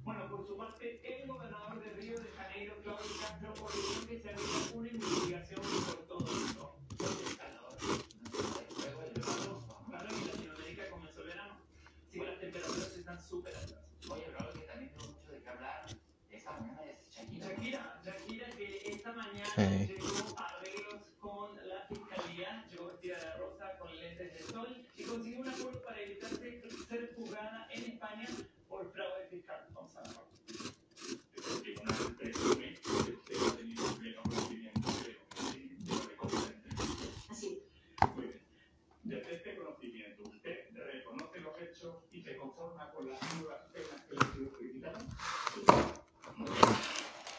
Bueno, por su parte, el gobernador de Río de Janeiro, Claudio Castro, ordenó que se abra una investigación por todo esto. ¿Dónde está la hora? Claro, en Latinoamérica comenzó el verano. Sí, las temperaturas están súper altas. Oye, bro, que también tengo mucho de qué hablar. Esta mañana es Shakira. Shakira, Shakira que esta mañana Sí. llegó a arreglos con la fiscalía, llegó vestida de rosa con lentes de sol y consiguió un acuerdo para evitar ser ser juzgada en España por fraude fiscal. Vamos a ver. El tribunal presume que usted ha tenido pleno conocimiento de lo que se recoge en la entrevista. Así Muy bien. Desde este conocimiento, ¿usted reconoce los hechos y se conforma con las nuevas penas que le han sido solicitadas?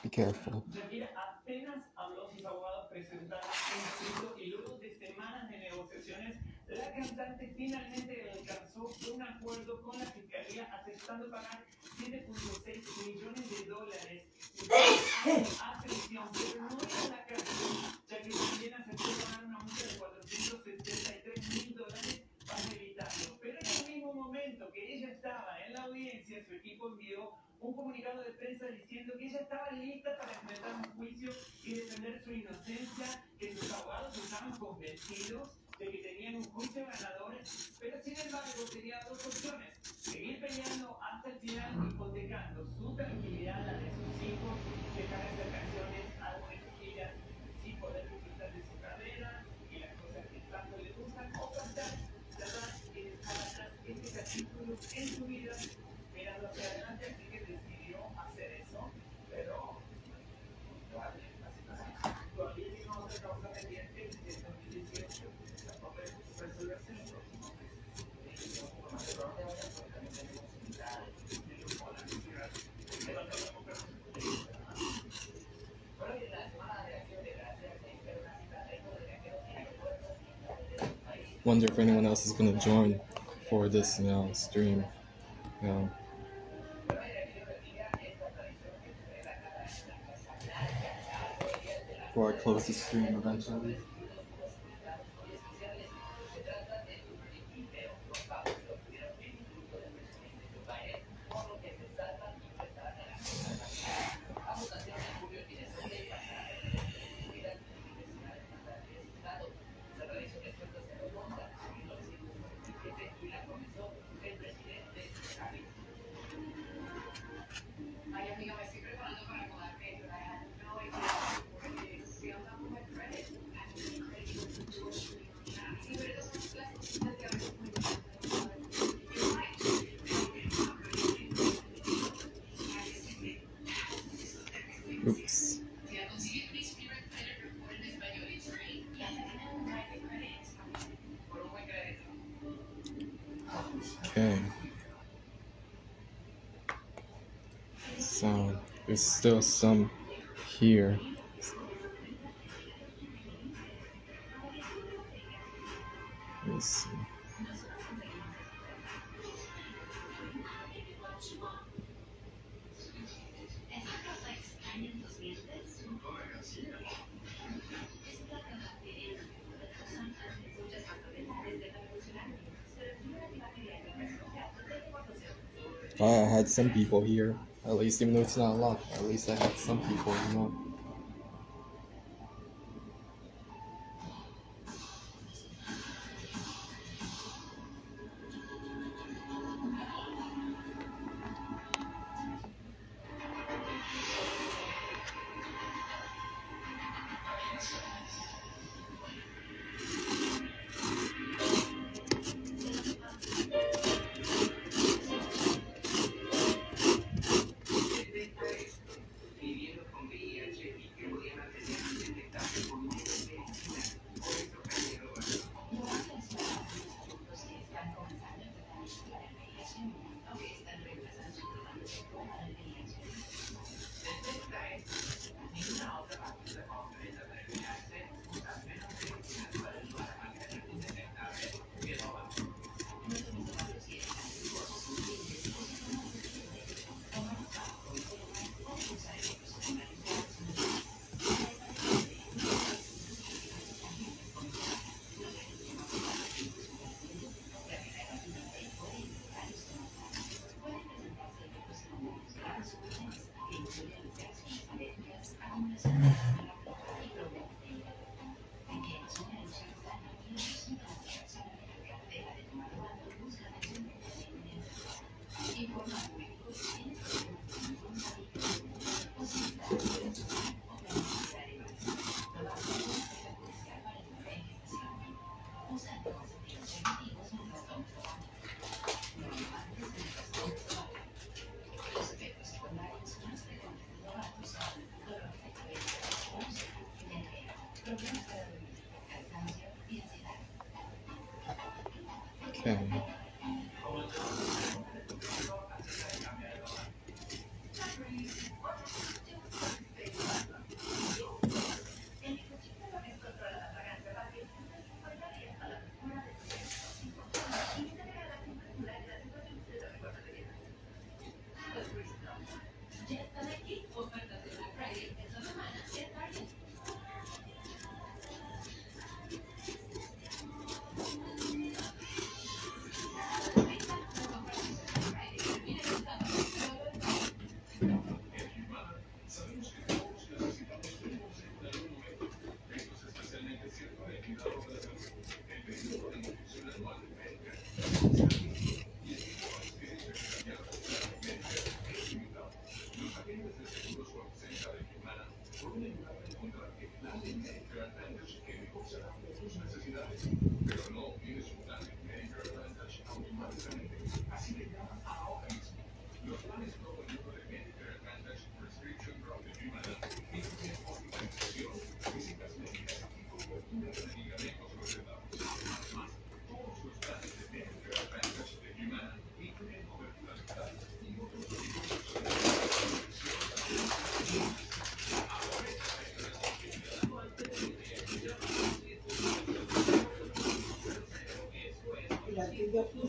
Be careful. Apenas habló sus abogados presentaron un escrito y luego de semanas de negociaciones, la cantante finalmente alcanzó un acuerdo con la fiscalía aceptando pagar 7.6 millones de dólares a prisión, pero no era la cárcel, ya que también aceptó pagar una multa de 473 mil dólares para evitarlo. Pero en el mismo momento que ella estaba en la audiencia, su equipo envió un comunicado de prensa diciendo que ella estaba lista para enfrentar un juicio y defender su inocencia, que sus abogados estaban convencidos de que tenían un juicio ganador, pero sin embargo tenía dos opciones, seguir peleando hasta el final, hipotecando su tranquilidad, la de sus hijos, wonder if anyone else is gonna join for this you know stream. You know. Before I close the stream eventually. Okay. So, there's still some here. some people here. At least, even though it's not a lot, at least I have some people, you know.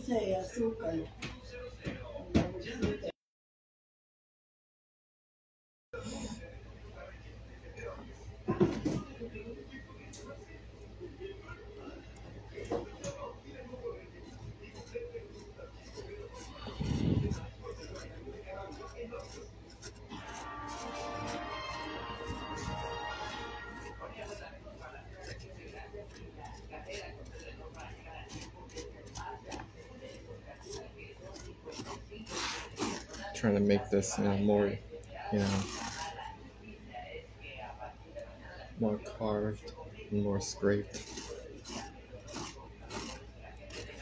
sé, azúcar. To make this, you know, more, you know, more carved more scraped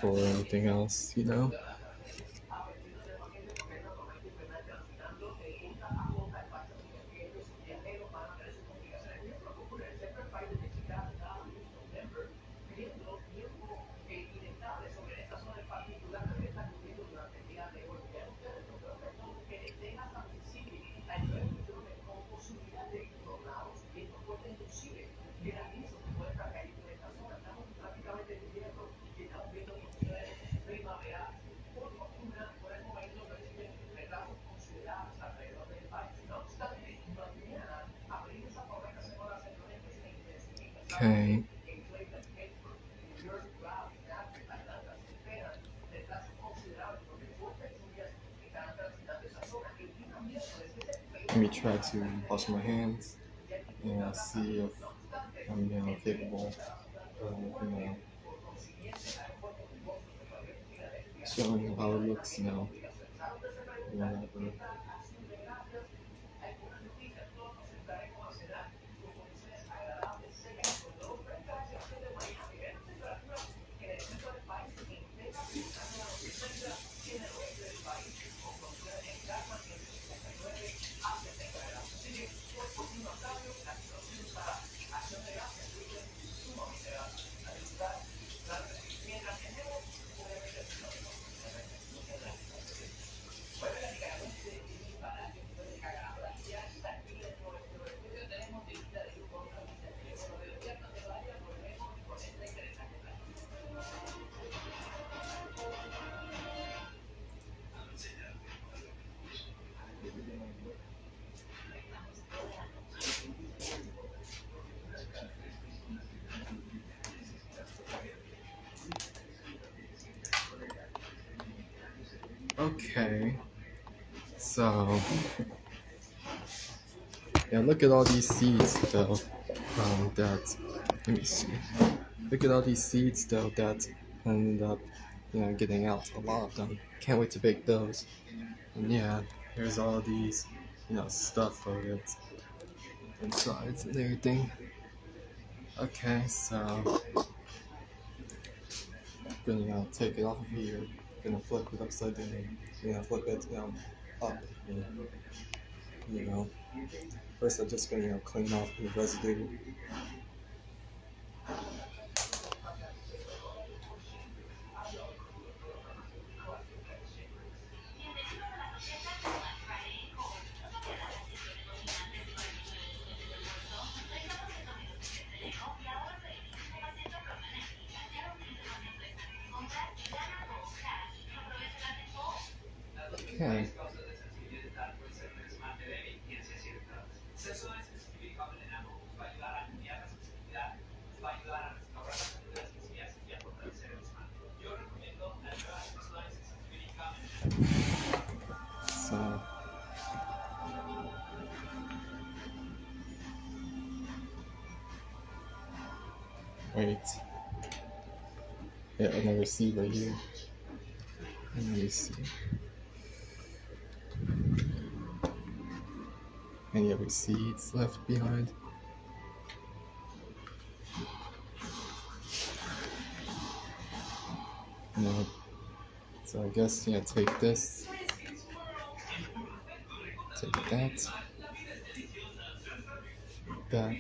for anything else, you know. Okay. Let me try to wash my hands and see if I'm, you know, capable of, you know, showing how it looks, you know, whatever. Okay. So yeah, look at all these seeds though. Um, that let me see. Look at all these seeds though that ended up, you know, getting out. A lot of them. Can't wait to bake those. And yeah, here's all these, you know, stuff of it insides and everything. Okay, so gonna take it off of here. Gonna flip it upside down. You know, flip it um, up. You know, you know. First, I'm just gonna you know, clean off the residue. Right here. Let me see. Any other seeds left behind? No. So I guess yeah, take this. Take that. That.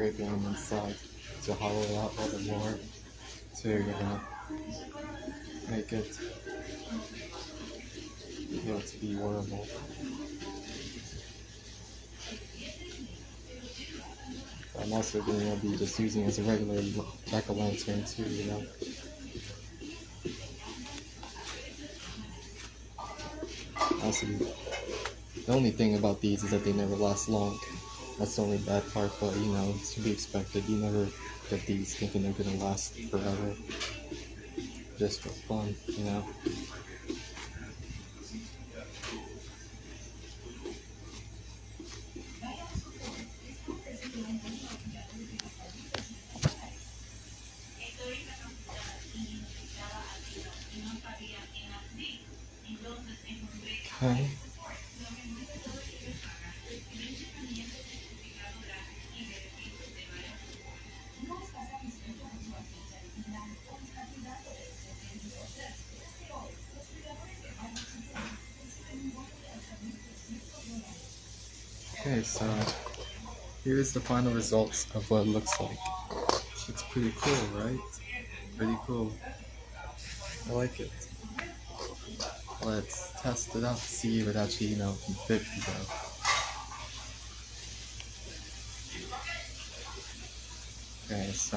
Scraping on the inside to hollow it out a little bit more to, know, make it, you know, to be wearable. I'm also going to be just using it as a regular jack-o'-lantern too, you know. Also, the only thing about these is that they never last long. That's the only bad part, but you know, it's to be expected. You never get these thinking they're gonna last forever. Just for fun, you know. Here's the final results of what it looks like. Looks pretty cool, right? Pretty cool. I like it. Let's test it out, see if it actually, you know, can fit though. Okay, so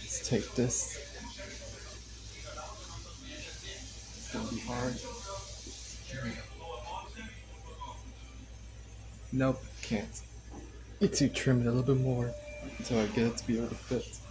let's take this. It's gonna be hard. Nope, can't. Need to trim it a little bit more so I get it to be able to fit.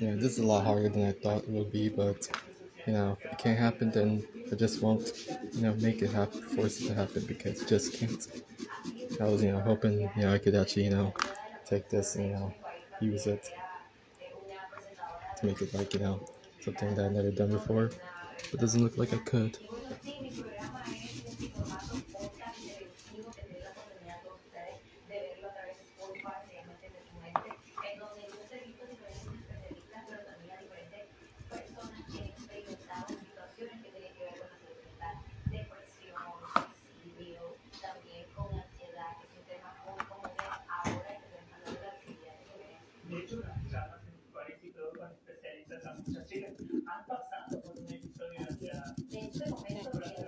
Yeah, this is a lot harder than I thought it would be, but you know, if it can't happen, then I just won't, you know, make it happen, force it to happen because it just can't. I was, you know, hoping, you know, I could actually, you know, take this and, you know, use it to make it like, you know, something that I've never done before. But it doesn't look like I could. Sí, mi programa es un formato podcast televisivo que tiene la oportunidad a todos ustedes de verlo a través de Spotify, se llama Entiende tu Mente, en donde yo entrevisto a diferentes especialistas, pero también a diferentes personas que han experimentado situaciones que tienen que ver con la salud mental, depresión, suicidio, también con ansiedad, que es un tema muy común ahora que estamos hablando de la actividad de De hecho, las charlas en tu país y todo con especialistas, las muchas chicas han pasado por un episodio de ansiedad. De este momento, que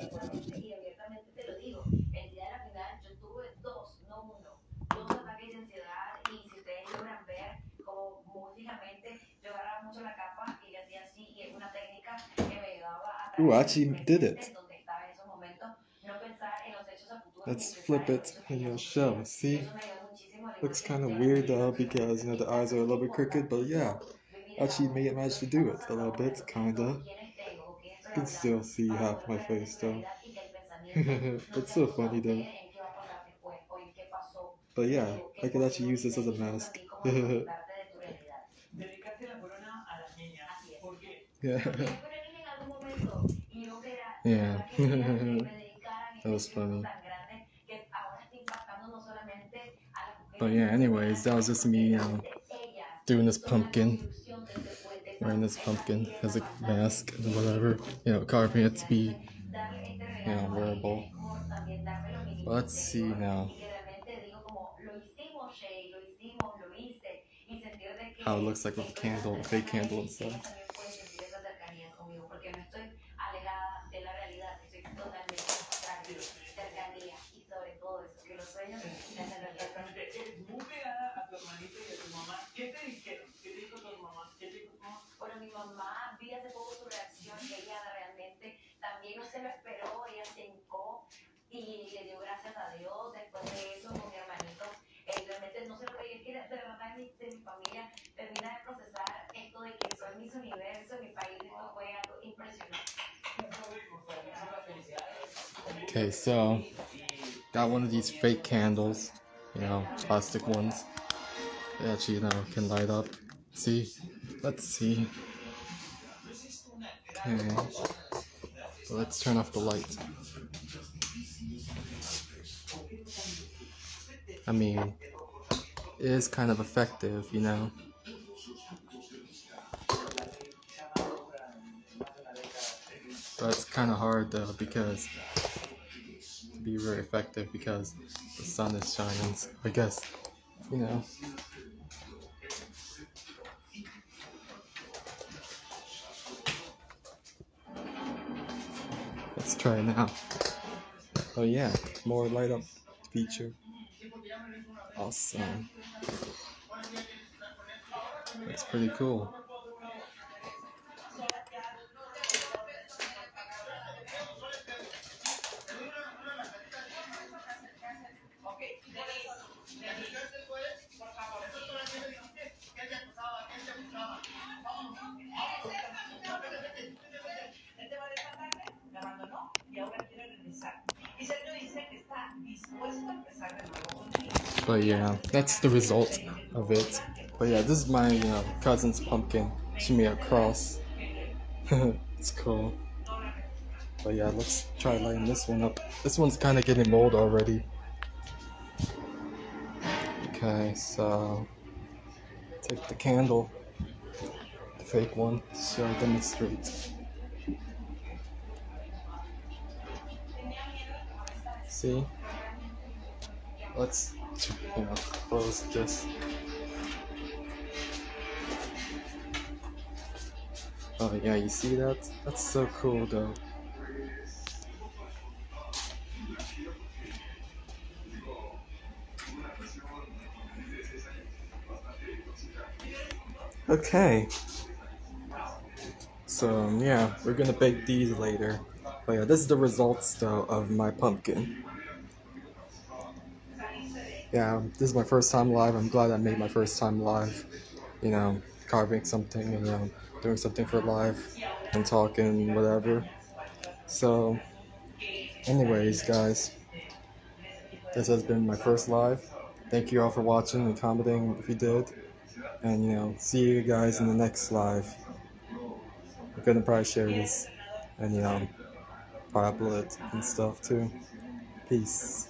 Ooh, I actually did it. Let's flip it and you'll show. See? Looks kind of weird though because you know the eyes are a little bit crooked, but yeah, actually made it managed to do it a little bit, kinda. You can still see half my face though. it's so funny though. But yeah, I could actually use this as a mask. Dedicarte la corona a las niñas. Porque yeah. Yeah. that was funny. But yeah, anyways, that was just me, know, doing this pumpkin, wearing this pumpkin as a mask and whatever, you know, carving it to be, you know, wearable. Let's see now how it looks like with the candle, fake candle and stuff. Gracias a Dios después de eso con mi hermanito. Eh, realmente no se lo que de verdad mi, de mi familia termina de procesar esto de que soy mis mi país, esto fue algo impresionante. Okay, so got one of these fake candles, you know, plastic ones. Actually, you know, can light up. See? Let's see. Okay. So let's turn off the light. I mean, it is kind of effective, you know. But it's kind of hard though because to be very effective because the sun is shining. So I guess you know. Let's try it now. Oh yeah, more light up feature. Awesome. That's pretty cool. That's the result of it. But yeah, this is my you know, cousin's pumpkin. She made a cross. it's cool. But yeah, let's try lighting this one up. This one's kind of getting mold already. Okay, so take the candle, the fake one, so demonstrate. See? Let's this. Oh yeah, you see that? That's so cool though. Okay. So yeah, we're gonna bake these later. But yeah, this is the results though of my pumpkin. Yeah, this is my first time live. I'm glad I made my first time live. You know, carving something and you know, doing something for live and talking, whatever. So, anyways, guys, this has been my first live. Thank you all for watching and commenting if you did. And you know, see you guys in the next live. I'm gonna probably share this and you know, probably upload it and stuff too. Peace.